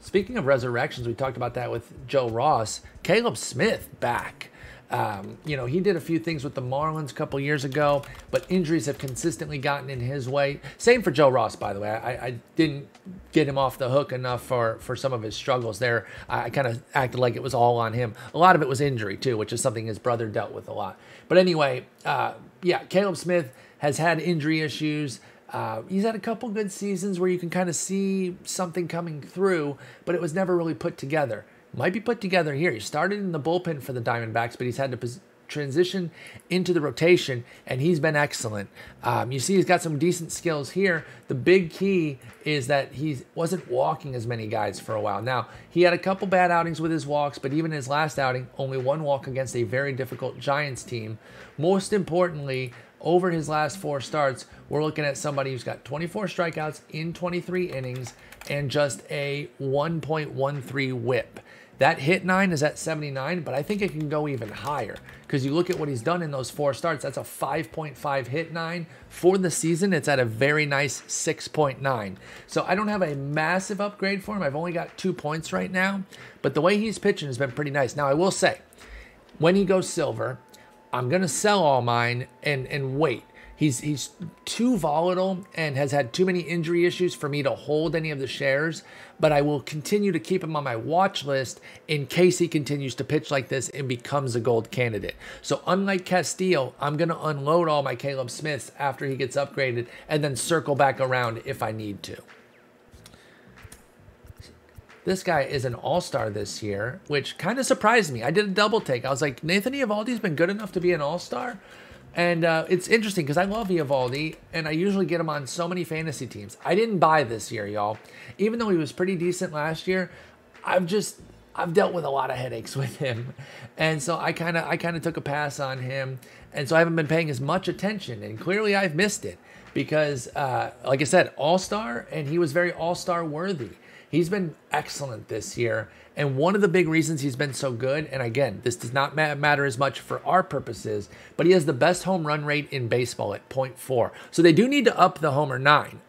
Speaking of resurrections, we talked about that with Joe Ross. Caleb Smith back. Um, you know, he did a few things with the Marlins a couple years ago, but injuries have consistently gotten in his way. Same for Joe Ross, by the way. I, I didn't get him off the hook enough for, for some of his struggles there. I kind of acted like it was all on him. A lot of it was injury, too, which is something his brother dealt with a lot. But anyway, uh, yeah, Caleb Smith has had injury issues. Uh, he's had a couple good seasons where you can kind of see something coming through, but it was never really put together might be put together here. He started in the bullpen for the Diamondbacks, but he's had to transition into the rotation, and he's been excellent. Um, you see, he's got some decent skills here. The big key is that he wasn't walking as many guys for a while. Now, he had a couple bad outings with his walks, but even his last outing, only one walk against a very difficult Giants team. Most importantly, over his last four starts, we're looking at somebody who's got 24 strikeouts in 23 innings and just a 1.13 whip. That hit nine is at 79, but I think it can go even higher because you look at what he's done in those four starts. That's a 5.5 hit nine. For the season, it's at a very nice 6.9. So I don't have a massive upgrade for him. I've only got two points right now, but the way he's pitching has been pretty nice. Now, I will say, when he goes silver, I'm going to sell all mine and, and wait He's he's too volatile and has had too many injury issues for me to hold any of the shares, but I will continue to keep him on my watch list in case he continues to pitch like this and becomes a gold candidate. So unlike Castillo, I'm going to unload all my Caleb Smiths after he gets upgraded and then circle back around if I need to. This guy is an all-star this year, which kind of surprised me. I did a double take. I was like, Nathan Eovaldi's been good enough to be an all-star? And uh, it's interesting because I love Eovaldi, and I usually get him on so many fantasy teams. I didn't buy this year, y'all. Even though he was pretty decent last year, I've just I've dealt with a lot of headaches [laughs] with him, and so I kind of I kind of took a pass on him, and so I haven't been paying as much attention. And clearly, I've missed it because, uh, like I said, All Star, and he was very All Star worthy. He's been excellent this year. And one of the big reasons he's been so good, and again, this does not matter as much for our purposes, but he has the best home run rate in baseball at 0.4. So they do need to up the homer nine.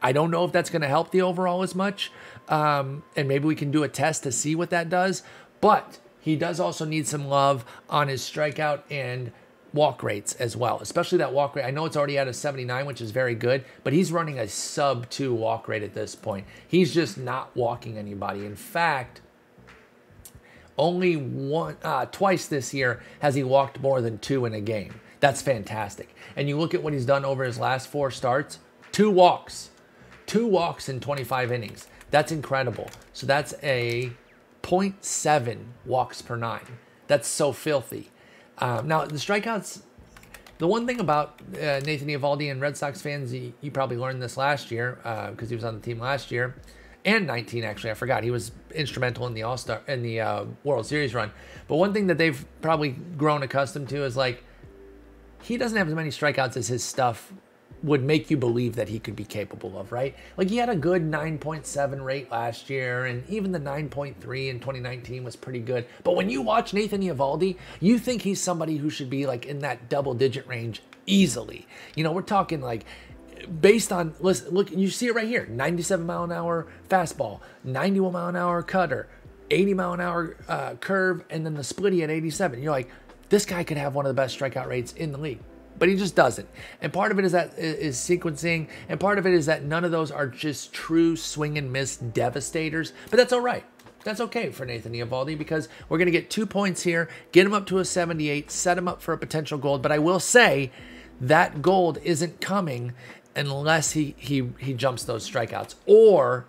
I don't know if that's going to help the overall as much. Um, and maybe we can do a test to see what that does. But he does also need some love on his strikeout and walk rates as well, especially that walk rate. I know it's already at a 79, which is very good, but he's running a sub two walk rate at this point. He's just not walking anybody. In fact, only one, uh, twice this year has he walked more than two in a game. That's fantastic. And you look at what he's done over his last four starts two walks, two walks in 25 innings. That's incredible. So that's a 0.7 walks per nine. That's so filthy. Um, now, the strikeouts, the one thing about uh, Nathan Eovaldi and Red Sox fans, you, you probably learned this last year because uh, he was on the team last year and 19 actually. I forgot he was instrumental in the All Star in the uh, World Series run. But one thing that they've probably grown accustomed to is like he doesn't have as many strikeouts as his stuff would make you believe that he could be capable of, right? Like he had a good 9.7 rate last year, and even the 9.3 in 2019 was pretty good. But when you watch Nathan Eovaldi, you think he's somebody who should be like in that double digit range easily. You know, we're talking like based on listen, look, you see it right here: 97 mile an hour fastball, 91 mile an hour cutter, 80 mile an hour uh, curve, and then the splitty at 87. You're like, this guy could have one of the best strikeout rates in the league but he just doesn't. And part of it is that is sequencing, and part of it is that none of those are just true swing and miss devastators. But that's all right. That's okay for Nathan Eovaldi because we're going to get two points here, get him up to a 78, set him up for a potential gold. But I will say that gold isn't coming unless he he he jumps those strikeouts or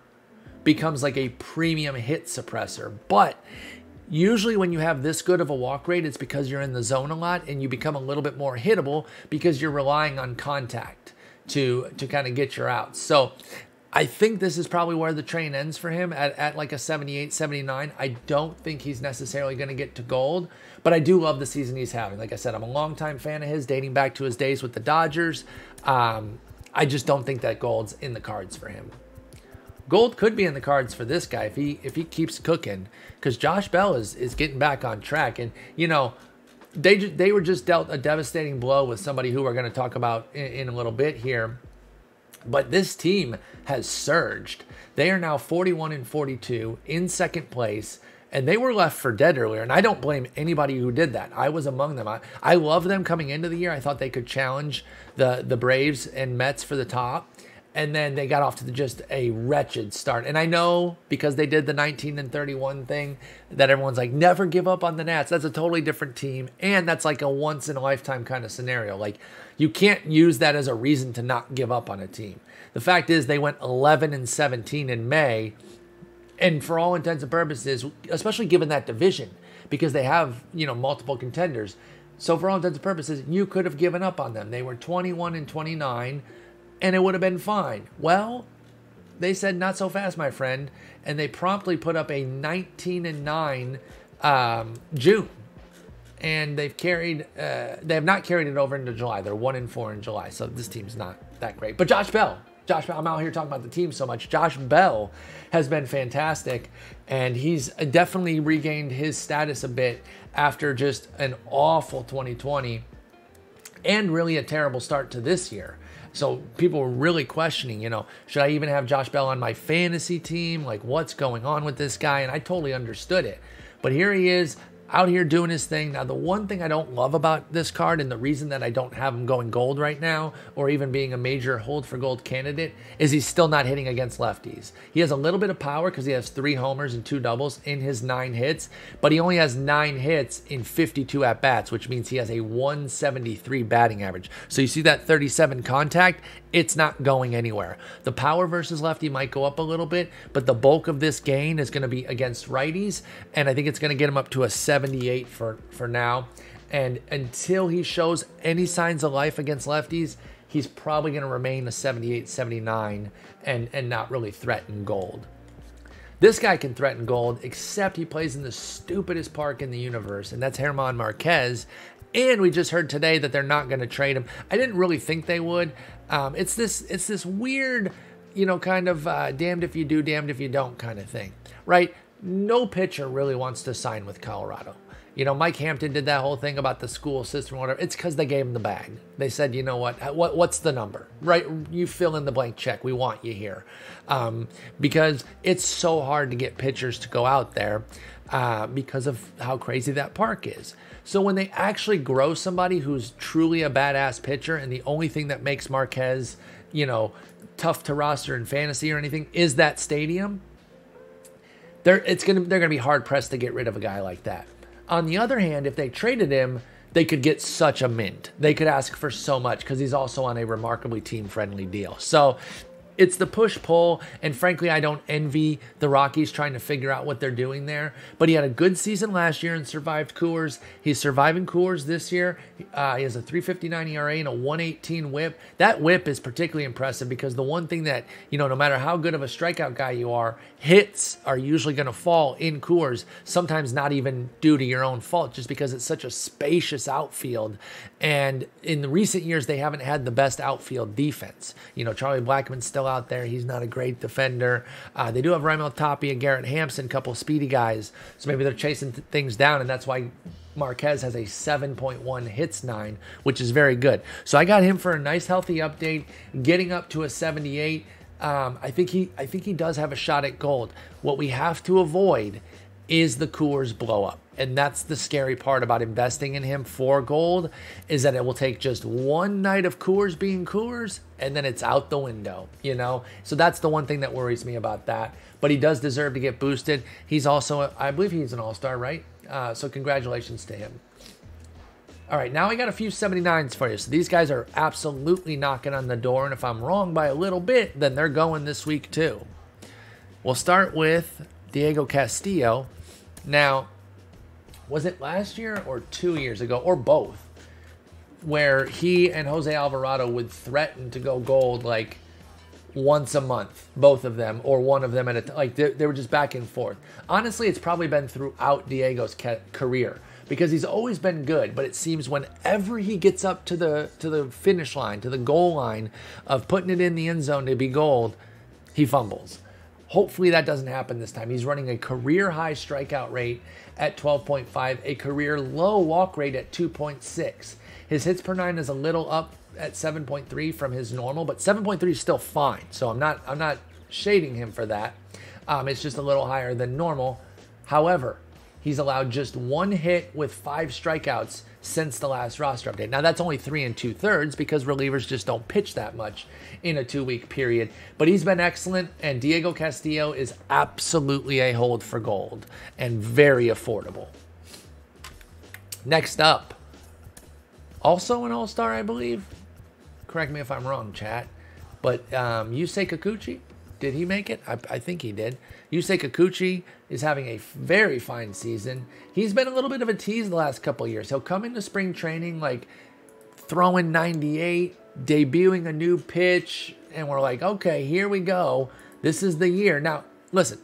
becomes like a premium hit suppressor. But Usually, when you have this good of a walk rate, it's because you're in the zone a lot and you become a little bit more hittable because you're relying on contact to to kind of get your outs. So I think this is probably where the train ends for him at, at like a 78, 79. I don't think he's necessarily going to get to gold, but I do love the season he's having. Like I said, I'm a longtime fan of his, dating back to his days with the Dodgers. Um, I just don't think that gold's in the cards for him. Gold could be in the cards for this guy if he if he keeps cooking because Josh Bell is is getting back on track and you know they they were just dealt a devastating blow with somebody who we're going to talk about in, in a little bit here. But this team has surged. They are now 41 and 42 in second place and they were left for dead earlier. And I don't blame anybody who did that. I was among them. I, I love them coming into the year. I thought they could challenge the the Braves and Mets for the top and then they got off to the, just a wretched start. And I know because they did the 19 and 31 thing that everyone's like, never give up on the Nats. That's a totally different team, and that's like a once in a lifetime kind of scenario. Like you can't use that as a reason to not give up on a team. The fact is, they went 11 and 17 in May, and for all intents and purposes, especially given that division, because they have you know multiple contenders. So for all intents and purposes, you could have given up on them. They were 21 and 29 and it would have been fine. Well, they said not so fast, my friend, and they promptly put up a 19 and 9 um, June, and they've carried uh, they have not carried it over into July. They're one and four in July, so this team's not that great. But Josh Bell, Josh Bell, I'm out here talking about the team so much. Josh Bell has been fantastic, and he's definitely regained his status a bit after just an awful 2020 and really a terrible start to this year. So people were really questioning, you know, should I even have Josh Bell on my fantasy team? Like, what's going on with this guy? And I totally understood it. But here he is out here doing his thing. Now, the one thing I don't love about this card and the reason that I don't have him going gold right now or even being a major hold for gold candidate is he's still not hitting against lefties. He has a little bit of power because he has three homers and two doubles in his nine hits, but he only has nine hits in 52 at bats, which means he has a 173 batting average. So you see that 37 contact, it's not going anywhere. The power versus lefty might go up a little bit, but the bulk of this gain is going to be against righties, and I think it's going to get him up to a 78 for for now. And until he shows any signs of life against lefties, he's probably going to remain a 78, 79 and and not really threaten gold. This guy can threaten gold, except he plays in the stupidest park in the universe, and that's German Marquez. And we just heard today that they're not going to trade him. I didn't really think they would. Um, it's this it's this weird, you know, kind of uh, damned if you do, damned if you don't kind of thing, right? No pitcher really wants to sign with Colorado. You know, Mike Hampton did that whole thing about the school system or whatever. It's because they gave him the bag. They said, you know what, what what's the number? Right? You fill in the blank check. We want you here. Um, because it's so hard to get pitchers to go out there uh, because of how crazy that park is. So when they actually grow somebody who's truly a badass pitcher, and the only thing that makes Marquez, you know, tough to roster in fantasy or anything is that stadium, they're it's gonna they're gonna be hard pressed to get rid of a guy like that. On the other hand, if they traded him, they could get such a mint. They could ask for so much because he's also on a remarkably team friendly deal. So it's the push pull, and frankly, I don't envy the Rockies trying to figure out what they're doing there. But he had a good season last year and survived Coors. He's surviving Coors this year. Uh, he has a 3.59 ERA and a 118 WHIP. That WHIP is particularly impressive because the one thing that you know, no matter how good of a strikeout guy you are, hits are usually going to fall in Coors. Sometimes not even due to your own fault, just because it's such a spacious outfield. And in the recent years, they haven't had the best outfield defense. You know, Charlie Blackmon's still out there. He's not a great defender. Uh, they do have Raimel Tapia and Garrett Hampson, a couple speedy guys. So maybe they're chasing th- things down, and that's why Marquez has a 7.1 hits nine, which is very good. So I got him for a nice healthy update, getting up to a 78. Um, I think he I think he does have a shot at gold. What we have to avoid is the Coors blow up. And that's the scary part about investing in him for gold is that it will take just one night of Coors being Coors and then it's out the window, you know? So that's the one thing that worries me about that. But he does deserve to get boosted. He's also, I believe he's an all star, right? Uh, so congratulations to him. All right, now I got a few 79s for you. So these guys are absolutely knocking on the door. And if I'm wrong by a little bit, then they're going this week too. We'll start with Diego Castillo. Now, was it last year or two years ago, or both, where he and Jose Alvarado would threaten to go gold like once a month, both of them, or one of them at a time. Like they, they, were just back and forth. Honestly, it's probably been throughout Diego's ca- career because he's always been good. But it seems whenever he gets up to the to the finish line, to the goal line of putting it in the end zone to be gold, he fumbles. Hopefully that doesn't happen this time. He's running a career high strikeout rate at 12.5, a career low walk rate at 2.6. His hits per nine is a little up at 7.3 from his normal, but 7.3 is still fine. So I'm not I'm not shading him for that. Um, it's just a little higher than normal. However, he's allowed just one hit with five strikeouts since the last roster update. Now that's only three and two thirds because relievers just don't pitch that much in a two week period. But he's been excellent, and Diego Castillo is absolutely a hold for gold and very affordable. Next up, also an All Star, I believe. Correct me if I'm wrong, chat. But um, Yusei Kikuchi, did he make it? I, I think he did. Yusei Kikuchi is having a very fine season. He's been a little bit of a tease the last couple years. He'll come into spring training like throwing 98, debuting a new pitch, and we're like, okay, here we go. This is the year. Now, listen,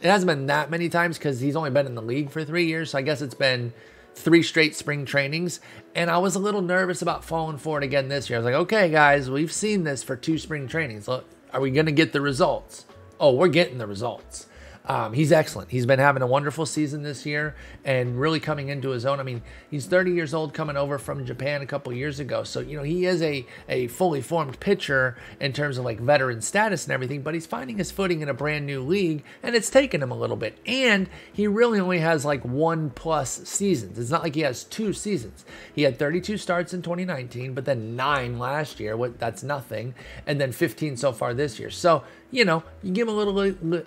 it hasn't been that many times because he's only been in the league for three years. So I guess it's been three straight spring trainings. And I was a little nervous about falling for it again this year. I was like, okay, guys, we've seen this for two spring trainings. Look, are we going to get the results? Oh, we're getting the results. Um, he's excellent. He's been having a wonderful season this year and really coming into his own. I mean, he's 30 years old, coming over from Japan a couple years ago. So, you know, he is a, a fully formed pitcher in terms of like veteran status and everything, but he's finding his footing in a brand new league and it's taken him a little bit. And he really only has like one plus seasons. It's not like he has two seasons. He had 32 starts in 2019, but then nine last year. What that's nothing. And then 15 so far this year. So, you know, you give him a little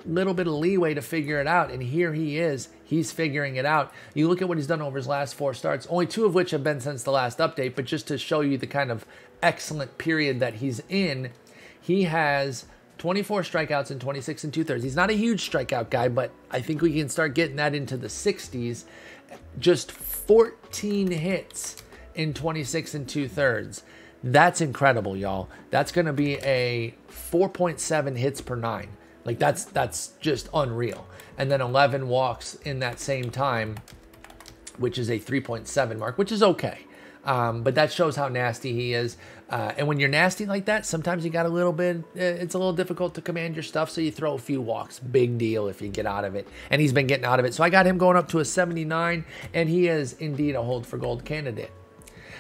little bit of leeway to figure it out, and here he is. He's figuring it out. You look at what he's done over his last four starts, only two of which have been since the last update, but just to show you the kind of excellent period that he's in, he has 24 strikeouts and 26 and two thirds. He's not a huge strikeout guy, but I think we can start getting that into the 60s. Just 14 hits in 26 and two thirds. That's incredible, y'all. That's going to be a 4.7 hits per nine. Like that's that's just unreal. And then 11 walks in that same time, which is a 3.7 mark, which is okay. Um, but that shows how nasty he is. Uh, and when you're nasty like that, sometimes you got a little bit, uh, it's a little difficult to command your stuff. So you throw a few walks. Big deal if you get out of it. And he's been getting out of it. So I got him going up to a 79, and he is indeed a hold for gold candidate.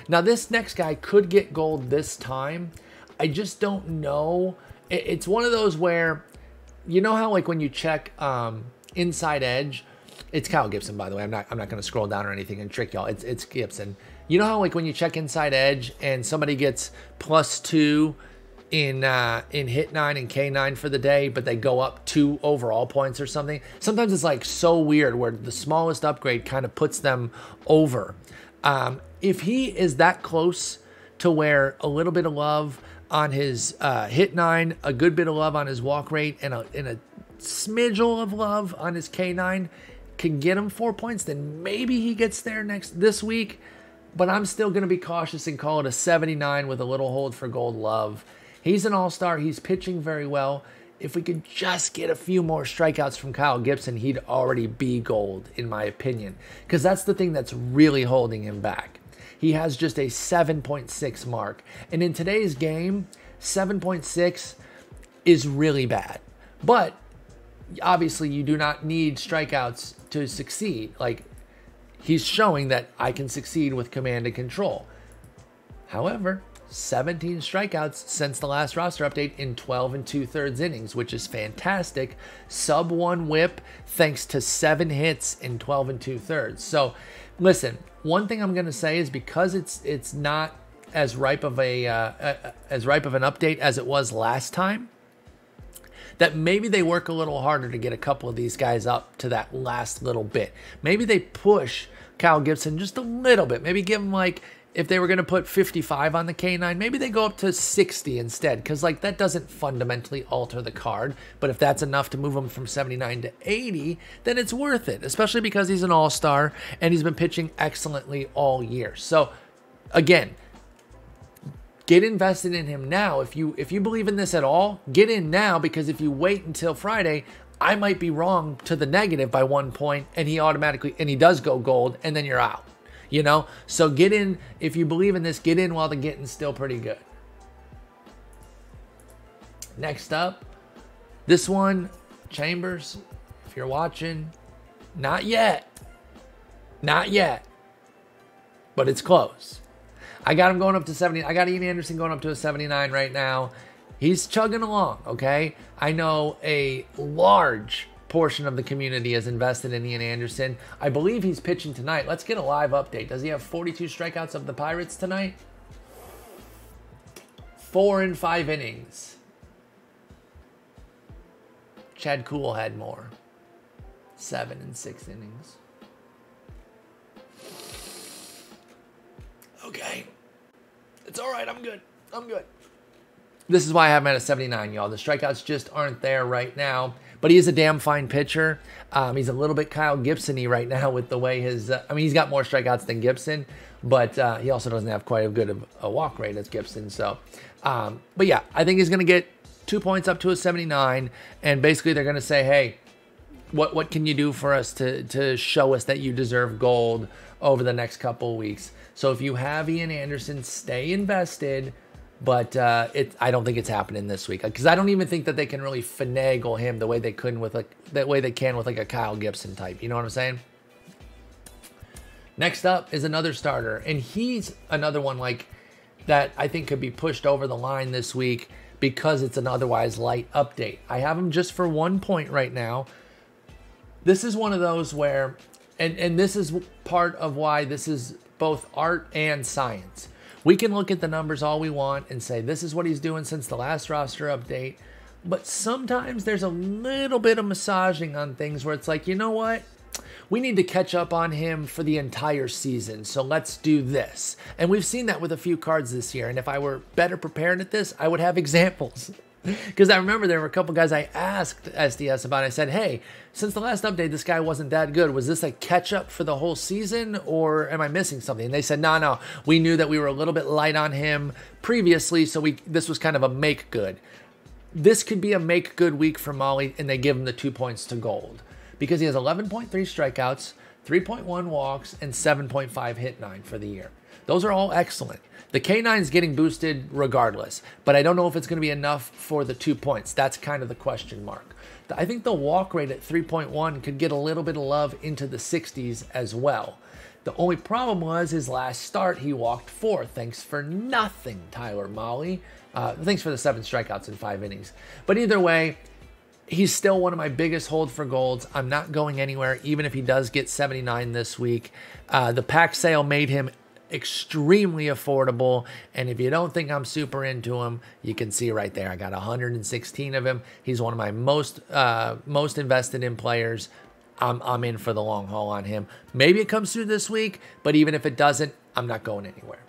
Now, this next guy could get gold this time. I just don't know. It's one of those where, you know how like when you check um, Inside Edge, it's Kyle Gibson, by the way. I'm not I'm not to scroll down or anything and trick y'all. It's it's Gibson. You know how like when you check Inside Edge and somebody gets plus two in uh, in hit nine and K nine for the day, but they go up two overall points or something. Sometimes it's like so weird where the smallest upgrade kind of puts them over. Um, if he is that close to where a little bit of love on his uh, hit nine, a good bit of love on his walk rate, and a, and a smidgel of love on his K9 can get him four points, then maybe he gets there next this week. But I'm still going to be cautious and call it a 79 with a little hold for gold love. He's an all star. He's pitching very well. If we could just get a few more strikeouts from Kyle Gibson, he'd already be gold, in my opinion. Because that's the thing that's really holding him back. He has just a 7.6 mark. And in today's game, 7.6 is really bad. But obviously, you do not need strikeouts to succeed. Like, he's showing that I can succeed with command and control. However, 17 strikeouts since the last roster update in 12 and two thirds innings, which is fantastic. Sub one whip thanks to seven hits in 12 and two thirds. So, listen, one thing I'm going to say is because it's it's not as ripe of a uh, as ripe of an update as it was last time. That maybe they work a little harder to get a couple of these guys up to that last little bit. Maybe they push Kyle Gibson just a little bit. Maybe give him like if they were going to put 55 on the K9, maybe they go up to 60 instead, because like that doesn't fundamentally alter the card. But if that's enough to move him from 79 to 80, then it's worth it, especially because he's an all star and he's been pitching excellently all year. So again, get invested in him now. If you if you believe in this at all, get in now because if you wait until Friday, I might be wrong to the negative by one point and he automatically and he does go gold and then you're out you know? So get in, if you believe in this, get in while the getting's still pretty good. Next up, this one, Chambers, if you're watching, not yet. Not yet. But it's close. I got him going up to 70. I got Ian Anderson going up to a 79 right now. He's chugging along, okay? I know a large portion of the community has invested in Ian Anderson. I believe he's pitching tonight. Let's get a live update. Does he have 42 strikeouts of the Pirates tonight? Four in five innings. Chad Kuhl had more. Seven in six innings. Okay. It's all right. I'm good. I'm good. This is why I have him at a 79, y'all. The strikeouts just aren't there right now but he is a damn fine pitcher. Um, he's a little bit Kyle Gibson-y right now with the way his. Uh, I mean, he's got more strikeouts than Gibson, but uh, he also doesn't have quite as good of a walk rate as Gibson. So, um, but yeah, I think he's going to get two points up to a 79, and basically they're going to say, hey, what what can you do for us to to show us that you deserve gold over the next couple weeks? So if you have Ian Anderson, stay invested but uh, it I don't think it's happening this week because I don't even think that they can really finagle him the way they couldn't with like that way they can with like a Kyle Gibson type. You know what I'm saying? Next up is another starter, and he's another one like that I think could be pushed over the line this week because it's an otherwise light update. I have him just for one point right now. This is one of those where, and and this is part of why this is both art and science we can look at the numbers all we want and say this is what he's doing since the last roster update. But sometimes there's a little bit of massaging on things where it's like, you know what? We need to catch up on him for the entire season. So let's do this. And we've seen that with a few cards this year. And if I were better prepared at this, I would have examples. Because I remember there were a couple guys I asked SDS about. I said, "Hey, since the last update, this guy wasn't that good. Was this a catch up for the whole season, or am I missing something?" And they said, "No, no. We knew that we were a little bit light on him previously, so we this was kind of a make good. This could be a make good week for Mahle, and they give him the two points to gold because he has 11.3 strikeouts, 3.1 walks, and 7.5 hit nine for the year. Those are all excellent." The K9 is getting boosted regardless, but I don't know if it's going to be enough for the two points. That's kind of the question mark. I think the walk rate at 3.1 could get a little bit of love into the 60s as well. The only problem was his last start, he walked four. Thanks for nothing, Tyler Mahle. Uh, thanks for the seven strikeouts in five innings. But either way, he's still one of my biggest hold for golds. I'm not going anywhere, even if he does get 79 this week. Uh, the pack sale made him extremely affordable. And if you don't think I'm super into him, you can see right there. I got 116 of him. He's one of my most uh, most invested in players. I'm I'm in for the long haul on him. Maybe it comes through this week, but even if it doesn't, I'm not going anywhere.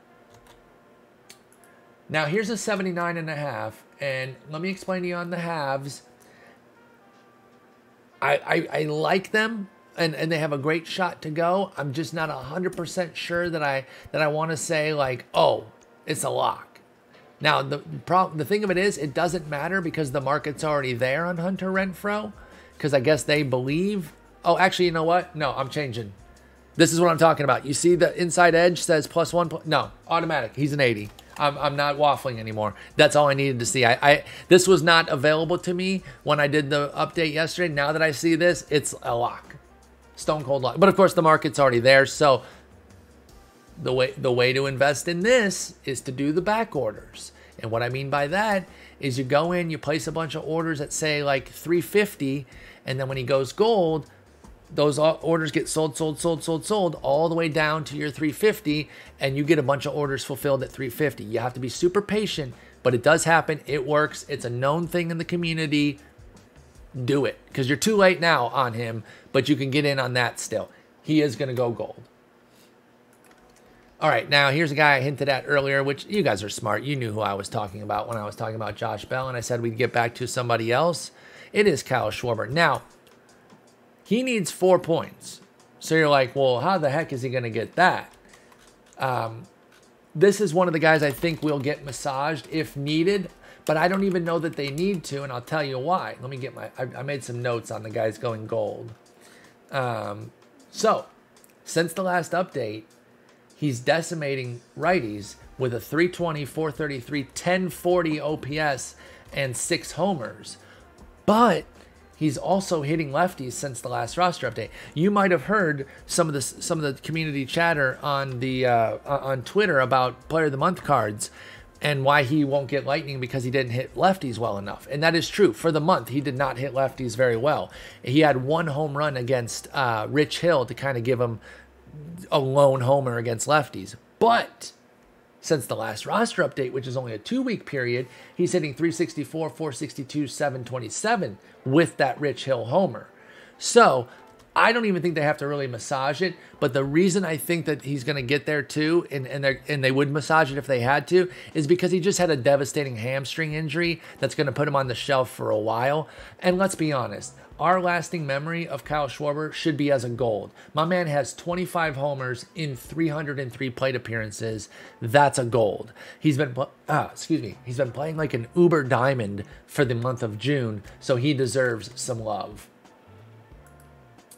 Now here's a 79 and a half, and let me explain to you on the halves. I, I, I like them and, and they have a great shot to go. I'm just not hundred percent sure that I that I want to say like, oh, it's a lock. Now the problem, the thing of it is, it doesn't matter because the market's already there on Hunter Renfroe, because I guess they believe. Oh, actually, you know what? No, I'm changing. This is what I'm talking about. You see the inside edge says plus one. No, automatic. He's an 80. I'm, I'm not waffling anymore. That's all I needed to see. I, I this was not available to me when I did the update yesterday. Now that I see this, it's a lock, stone cold lock. But of course, the market's already there. So the way the way to invest in this is to do the back orders. And what I mean by that is you go in, you place a bunch of orders at say like 350, and then when he goes gold, those orders get sold, sold, sold, sold, sold all the way down to your 350, and you get a bunch of orders fulfilled at 350. You have to be super patient, but it does happen. It works. It's a known thing in the community. Do it because you're too late now on him, but you can get in on that still. He is going to go gold. All right, now here's a guy I hinted at earlier, which you guys are smart. You knew who I was talking about when I was talking about Josh Bell, and I said we'd get back to somebody else. It is Kyle Schwarber. Now, he needs four points. So you're like, well, how the heck is he going to get that? Um, this is one of the guys I think will get massaged if needed, but I don't even know that they need to, and I'll tell you why. Let me get my, I, I made some notes on the guys going gold. Um, so, since the last update, he's decimating righties with a 320, 433, 1040 OPS, and six homers. But He's also hitting lefties since the last roster update. You might have heard some of the some of the community chatter on the uh, on Twitter about Player of the Month cards and why he won't get lightning because he didn't hit lefties well enough. And that is true. For the month, he did not hit lefties very well. He had one home run against uh, Rich Hill to kind of give him a lone homer against lefties. But since the last roster update, which is only a two week period, he's hitting 364, 462, 727 with that Rich Hill homer. So I don't even think they have to really massage it. But the reason I think that he's going to get there too, and and, and they would massage it if they had to, is because he just had a devastating hamstring injury that's going to put him on the shelf for a while. And let's be honest, our lasting memory of Kyle Schwarber should be as a gold. My man has 25 homers in 303 plate appearances. That's a gold. He's been, ah, excuse me, he's been playing like an uber diamond for the month of June, so he deserves some love.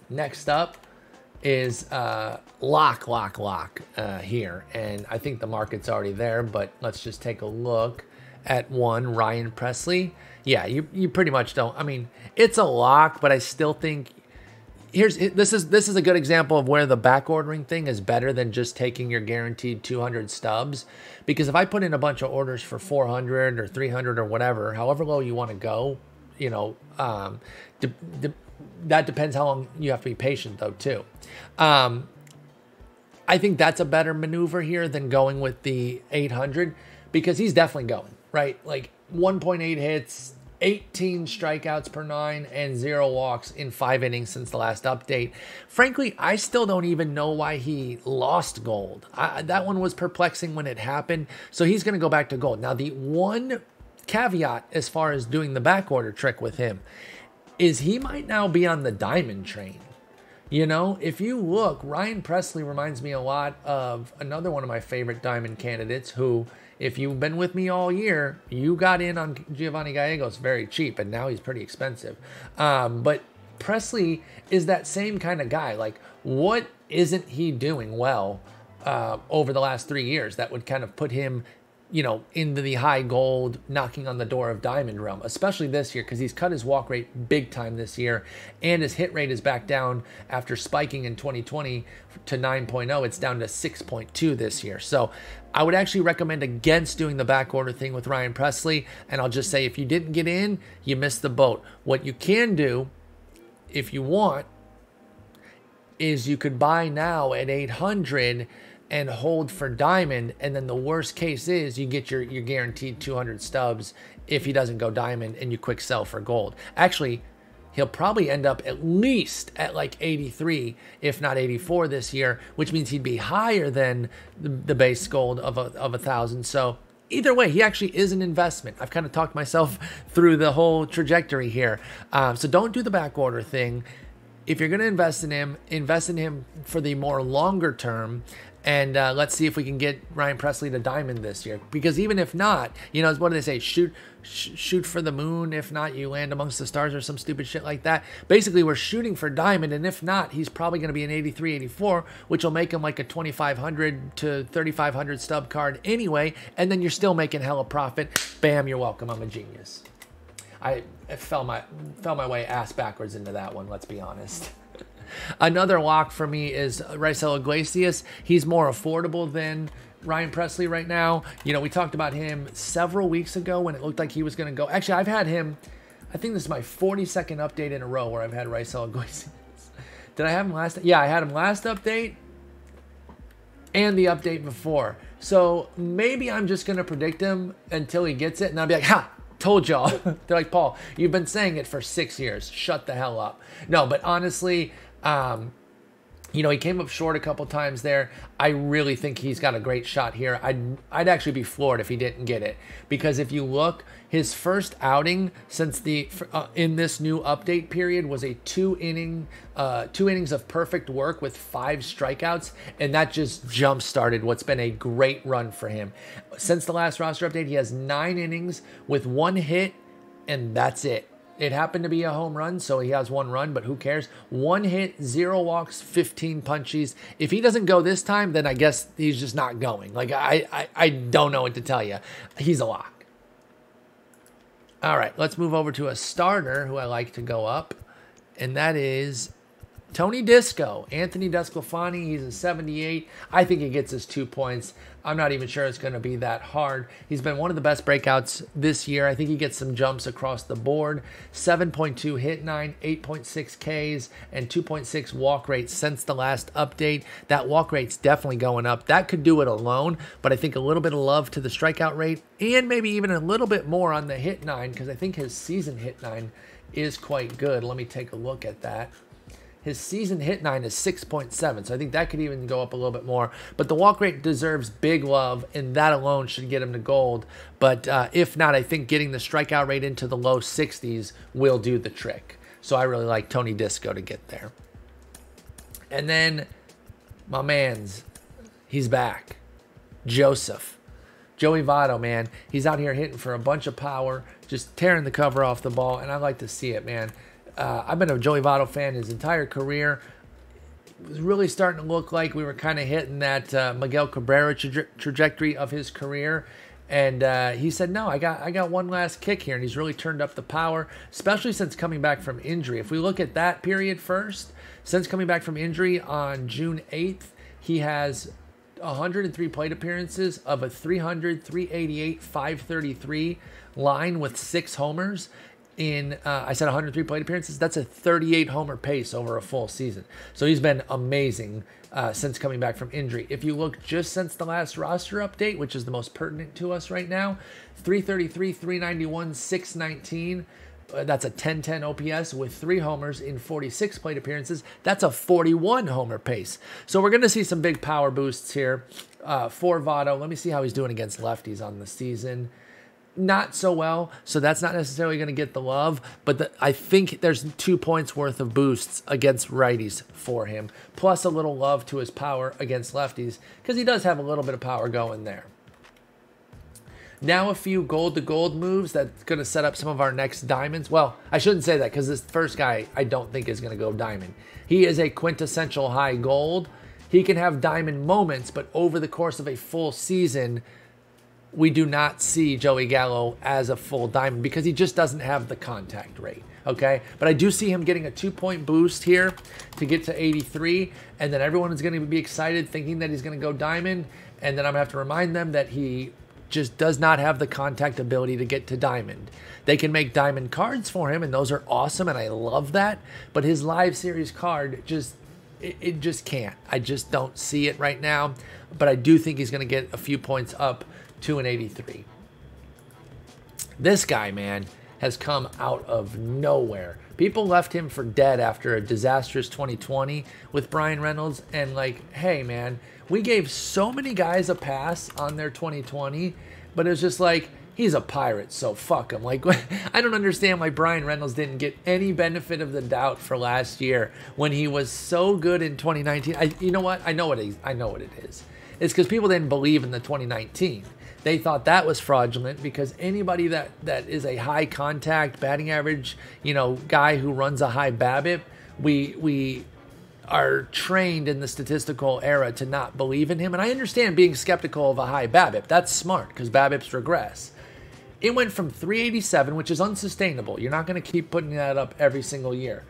Next up is uh, lock, lock, lock uh, here, and I think the market's already there, but let's just take a look at one Ryan Pressly. yeah, you you pretty much don't. I mean, it's a lock, but I still think here's this is this is a good example of where the back ordering thing is better than just taking your guaranteed 200 stubs because if I put in a bunch of orders for 400 or 300 or whatever, however low you want to go, you know, um, that depends how long you have to be patient though too. Um, I think that's a better maneuver here than going with the 800 because he's definitely going right. Like 1.8 hits, 18 strikeouts per nine and zero walks in five innings since the last update. Frankly, I still don't even know why he lost gold. I, that one was perplexing when it happened. So he's going to go back to gold. Now, the one caveat as far as doing the back order trick with him is he might now be on the diamond train. You know, if you look, Ryan Pressly reminds me a lot of another one of my favorite diamond candidates who if you've been with me all year, you got in on Giovanni Gallegos very cheap, and now he's pretty expensive. Um, but Pressly is that same kind of guy. Like, what isn't he doing well uh, over the last three years that would kind of put him you know, into the high gold, knocking on the door of diamond realm, especially this year because he's cut his walk rate big time this year, and his hit rate is back down after spiking in 2020 to 9.0. It's down to 6.2 this year. So I would actually recommend against doing the back order thing with Ryan Pressly. And I'll just say if you didn't get in, you missed the boat. What you can do, if you want, is you could buy now at 800 and hold for diamond and then the worst case is you get your your guaranteed 200 stubs if he doesn't go diamond and you quick sell for gold actually he'll probably end up at least at like 83 if not 84 this year which means he'd be higher than the, the base gold of a, of a thousand so either way, he actually is an investment. I've kind of talked myself [laughs] through the whole trajectory here. Um, so don't do the back order thing. If you're going to invest in him, invest in him for the more longer term. And uh, let's see if we can get Ryan Pressly to diamond this year. Because even if not, you know, what do they say? Shoot, sh- shoot for the moon. If not, you land amongst the stars or some stupid shit like that. Basically, we're shooting for diamond. And if not, he's probably going to be an 83, 84, which will make him like a 2,500 to 3,500 stub card anyway. And then you're still making hella profit. Bam, you're welcome. I'm a genius. I fell my fell my way ass backwards into that one. Let's be honest. [laughs] Another lock for me is Raisel Iglesias. He's more affordable than Ryan Pressly right now. You know, we talked about him several weeks ago when it looked like he was going to go. Actually, I've had him. I think this is my 42nd update in a row where I've had Raisel Iglesias. [laughs] Did I have him last? Yeah, I had him last update and the update before. So maybe I'm just going to predict him until he gets it, and I'll be like, ha, told y'all. [laughs] They're like, Paul, you've been saying it for six years. Shut the hell up. No, but honestly, um, you know, he came up short a couple times there. I really think he's got a great shot here. I'd, I'd actually be floored if he didn't get it because if you look, his first outing since the uh, in this new update period was a two inning, uh, two innings of perfect work with five strikeouts, and that just jump started what's been a great run for him. Since the last roster update, he has nine innings with one hit, and that's it. It happened to be a home run, so he has one run, but who cares? One hit, zero walks, 15 punchies. If he doesn't go this time, then I guess he's just not going. Like, I, I, I don't know what to tell you. He's a lock. All right, let's move over to a starter who I like to go up, and that is Tony Disco, Anthony DeSclafani, he's a 78. I think he gets his two points. I'm not even sure it's going to be that hard. He's been one of the best breakouts this year. I think he gets some jumps across the board. 7.2 hit 9, 8.6 Ks, and 2.6 walk rate since the last update. That walk rate's definitely going up. That could do it alone, but I think a little bit of love to the strikeout rate and maybe even a little bit more on the hit 9 because I think his season hit 9 is quite good. Let me take a look at that. His season hit nine is 6.7, so I think that could even go up a little bit more. But the walk rate deserves big love, and that alone should get him to gold. But uh, if not, I think getting the strikeout rate into the low 60s will do the trick. So I really like Tony Disco to get there. And then my man's, he's back. Joseph. Joey Votto, man, he's out here hitting for a bunch of power, just tearing the cover off the ball, and I like to see it, man. Uh, I've been a Joey Votto fan his entire career. It was really starting to look like we were kind of hitting that uh, Miguel Cabrera tra- trajectory of his career. And uh, he said, "No, I got I got one last kick here," and he's really turned up the power, especially since coming back from injury. If we look at that period first, since coming back from injury on June 8th, he has 103 plate appearances of a 300, 388, 533 line with six homers in uh, I said 103 plate appearances. That's a 38 homer pace over a full season. So he's been amazing uh, since coming back from injury. If you look just since the last roster update, which is the most pertinent to us right now, 333, 391, 619. Uh, that's a 1010 OPS with three homers in 46 plate appearances. That's a 41 homer pace. So we're going to see some big power boosts here uh, for Votto. Let me see how he's doing against lefties on the season not so well, so that's not necessarily going to get the love. But the, I think there's two points worth of boosts against righties for him, plus a little love to his power against lefties because he does have a little bit of power going there. Now a few gold to gold moves that's going to set up some of our next diamonds. Well, I shouldn't say that because this first guy I don't think is going to go diamond. He is a quintessential high gold. He can have diamond moments, but over the course of a full season, we do not see Joey Gallo as a full diamond because he just doesn't have the contact rate. Okay, but I do see him getting a two point boost here to get to 83, and then everyone is going to be excited thinking that he's going to go diamond, and then I'm going to have to remind them that he just does not have the contact ability to get to diamond. They can make diamond cards for him, and those are awesome, and I love that. But his live series card just it, it just can't. I just don't see it right now. But I do think he's going to get a few points up to an 83. This guy, man, has come out of nowhere. People left him for dead after a disastrous 2020 with Bryan Reynolds. And, like, hey, man, we gave so many guys a pass on their 2020. but it was just like he's a pirate, so fuck him. Like [laughs] I don't understand why Bryan Reynolds didn't get any benefit of the doubt for last year when he was so good in 2019. I, you know what? I know what it. I know what it is. It's because people didn't believe in the 2019. They thought that was fraudulent because anybody that that is a high contact batting average, you know, guy who runs a high BABIP, we we are trained in the statistical era to not believe in him. And I understand being skeptical of a high BABIP. That's smart because BABIPs regress. It went from 387, which is unsustainable. You're not going to keep putting that up every single year.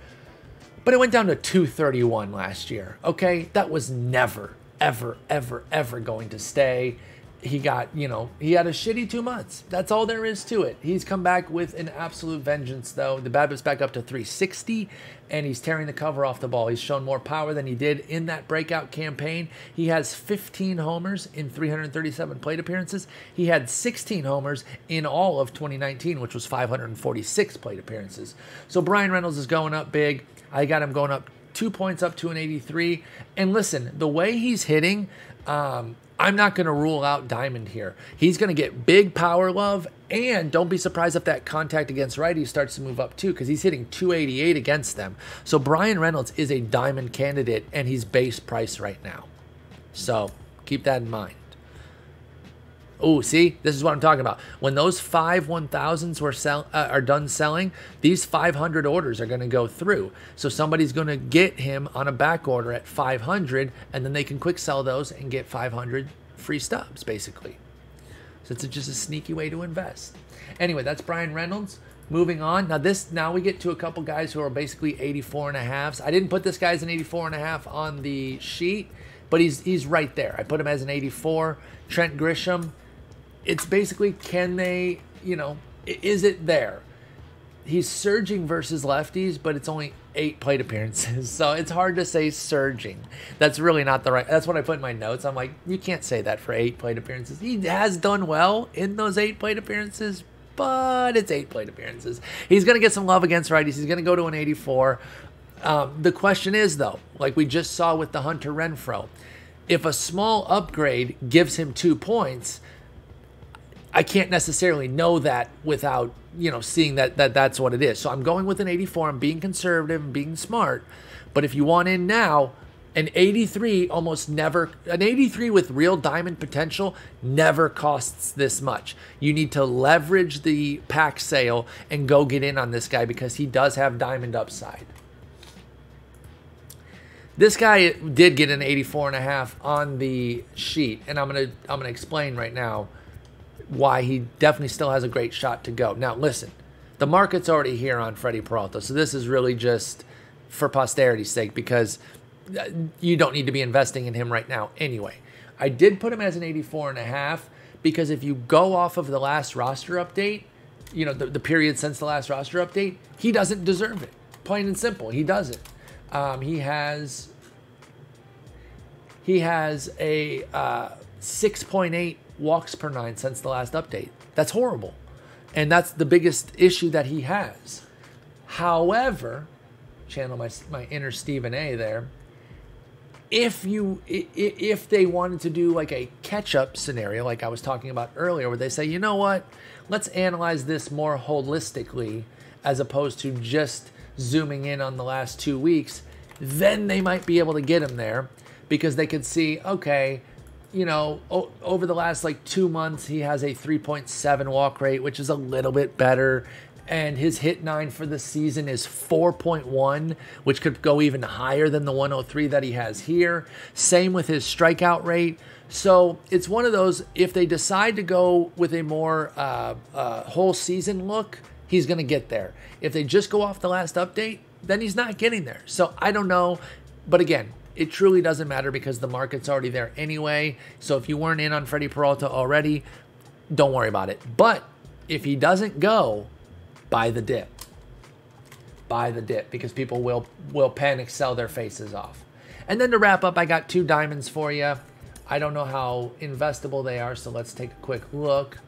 But it went down to 231 last year. Okay, that was never, ever, ever, ever going to stay he got, you know, he had a shitty two months. That's all there is to it. He's come back with an absolute vengeance, though. The BABIP's back up to 360, and he's tearing the cover off the ball. He's shown more power than he did in that breakout campaign. He has 15 homers in 337 plate appearances. He had 16 homers in all of 2019, which was 546 plate appearances. So Bryan Reynolds is going up big. I got him going up two points up to an 83. And listen, the way he's hitting, um, I'm not going to rule out Diamond here. He's going to get big power love, and don't be surprised if that contact against righty starts to move up too, because he's hitting 288 against them. So Bryan Reynolds is a Diamond candidate, and he's base price right now. So keep that in mind. Oh, see, this is what I'm talking about. When those five 1000s were sell, uh, are done selling, these 500 orders are going to go through. So somebody's going to get him on a back order at 500, and then they can quick sell those and get 500 free stubs, basically. So it's just a sneaky way to invest. Anyway, that's Bryan Reynolds. Moving on. Now this now we get to a couple guys who are basically 84 and a halves. I didn't put this guy as an 84 and a half on the sheet, but he's he's right there. I put him as an 84. Trent Grisham, it's basically can they, you know, is it there? He's surging versus lefties, but it's only eight plate appearances. [laughs] So it's hard to say surging. That's really not the right. That's what I put in my notes. I'm like, you can't say that for eight plate appearances. He has done well in those eight plate appearances, but it's eight plate appearances. He's going to get some love against righties. He's going to go to an 84. Um, the question is, though, like we just saw with the Hunter Renfroe, if a small upgrade gives him two points, I can't necessarily know that without you know seeing that that that's what it is. So I'm going with an 84. I'm being conservative and being smart. But if you want in now, an 83 almost never an 83 with real diamond potential never costs this much. You need to leverage the pack sale and go get in on this guy because he does have diamond upside. This guy did get an 84 and a half on the sheet and I'm going to I'm going to explain right now why he definitely still has a great shot to go. Now, listen, the market's already here on Freddie Peralta, so this is really just for posterity's sake because uh, you don't need to be investing in him right now anyway. I did put him as an 84 and a half because if you go off of the last roster update, you know, the, the period since the last roster update, he doesn't deserve it. Plain and simple, he doesn't. Um, he has he has a uh, 6.8 walks per nine since the last update. That's horrible. And that's the biggest issue that he has. However, channel my, my inner Stephen A there. If you if they wanted to do like a catch up scenario like I was talking about earlier where they say, "You know what? Let's analyze this more holistically as opposed to just zooming in on the last 2 weeks." Then they might be able to get him there because they could see, okay, you know, o- over the last like two months, he has a 3.7 walk rate, which is a little bit better. And his hit nine for the season is 4.1, which could go even higher than the 103 that he has here. Same with his strikeout rate. So it's one of those, if they decide to go with a more uh, uh, whole season look, he's going to get there. If they just go off the last update, then he's not getting there. So I don't know. But again, it truly doesn't matter because the market's already there anyway. So if you weren't in on Freddie Peralta already, don't worry about it. But if he doesn't go, buy the dip. Buy the dip because people will will panic sell their faces off. And then to wrap up, I got two diamonds for you. I don't know how investable they are, so let's take a quick look.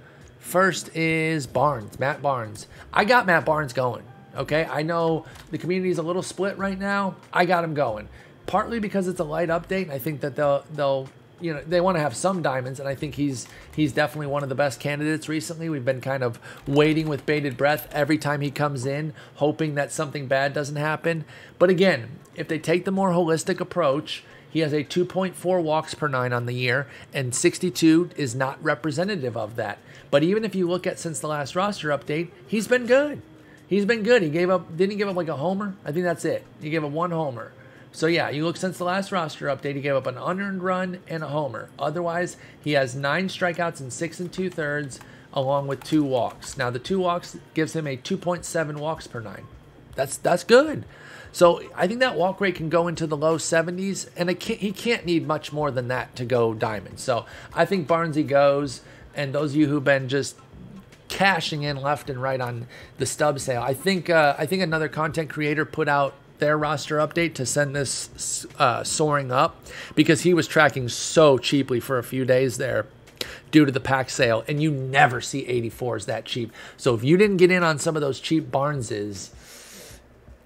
First is Barnes, Matt Barnes. I got Matt Barnes going. Okay, I know the community is a little split right now. I got him going partly because it's a light update. I think that they'll they'll you know they want to have some diamonds, and I think he's he's definitely one of the best candidates recently. We've been kind of waiting with bated breath every time he comes in, hoping that something bad doesn't happen. But again, if they take the more holistic approach, he has a 2.4 walks per nine on the year, and 62 is not representative of that. But even if you look at since the last roster update, he's been good. He's been good. He gave up, didn't he give up like a homer? I think that's it. He gave up one homer. So yeah, you look since the last roster update, he gave up an unearned run and a homer. Otherwise, he has nine strikeouts and six and two thirds, along with two walks. Now the two walks gives him a 2.7 walks per nine. That's that's good. So I think that walk rate can go into the low 70s, and can't, he can't need much more than that to go diamond. So I think Barnsey goes, and those of you who've been just cashing in left and right on the stub sale, I think uh, I think another content creator put out their roster update to send this uh, soaring up because he was tracking so cheaply for a few days there due to the pack sale, and you never see 84s that cheap. So if you didn't get in on some of those cheap Barneses,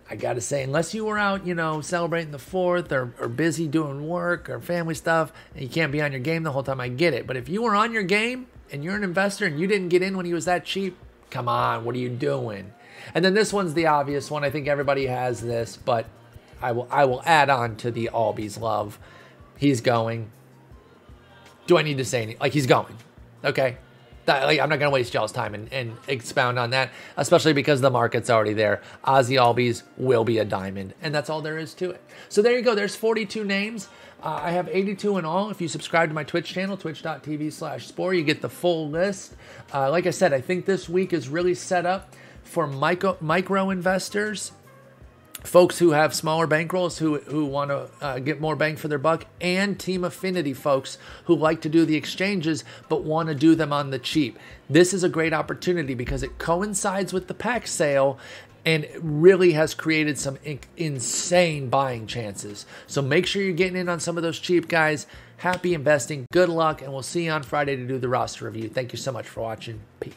I got to say, unless you were out, you know, celebrating the fourth or, or busy doing work or family stuff, and you can't be on your game the whole time, I get it. But if you were on your game and you're an investor and you didn't get in when he was that cheap, come on, what are you doing? And then this one's the obvious one. I think everybody has this, but I will I will add on to the Albies love. He's going. Do I need to say anything? Like he's going. Okay that, like, I'm not going to waste y'all's time and, and, expound on that, especially because the market's already there. Ozzie Albies will be a diamond, and that's all there is to it. So there you go. There's 42 names. Uh, I have 82 in all. If you subscribe to my Twitch channel, twitch.tv slash sporer, you get the full list. Uh, like I said, I think this week is really set up for micro, micro investors folks who have smaller bankrolls who who want to uh, get more bang for their buck, and Team Affinity folks who like to do the exchanges but want to do them on the cheap. This is a great opportunity because it coincides with the pack sale and really has created some insane buying chances. So make sure you're getting in on some of those cheap guys. Happy investing, good luck, and we'll see you on Friday to do the roster review. Thank you so much for watching. Peace.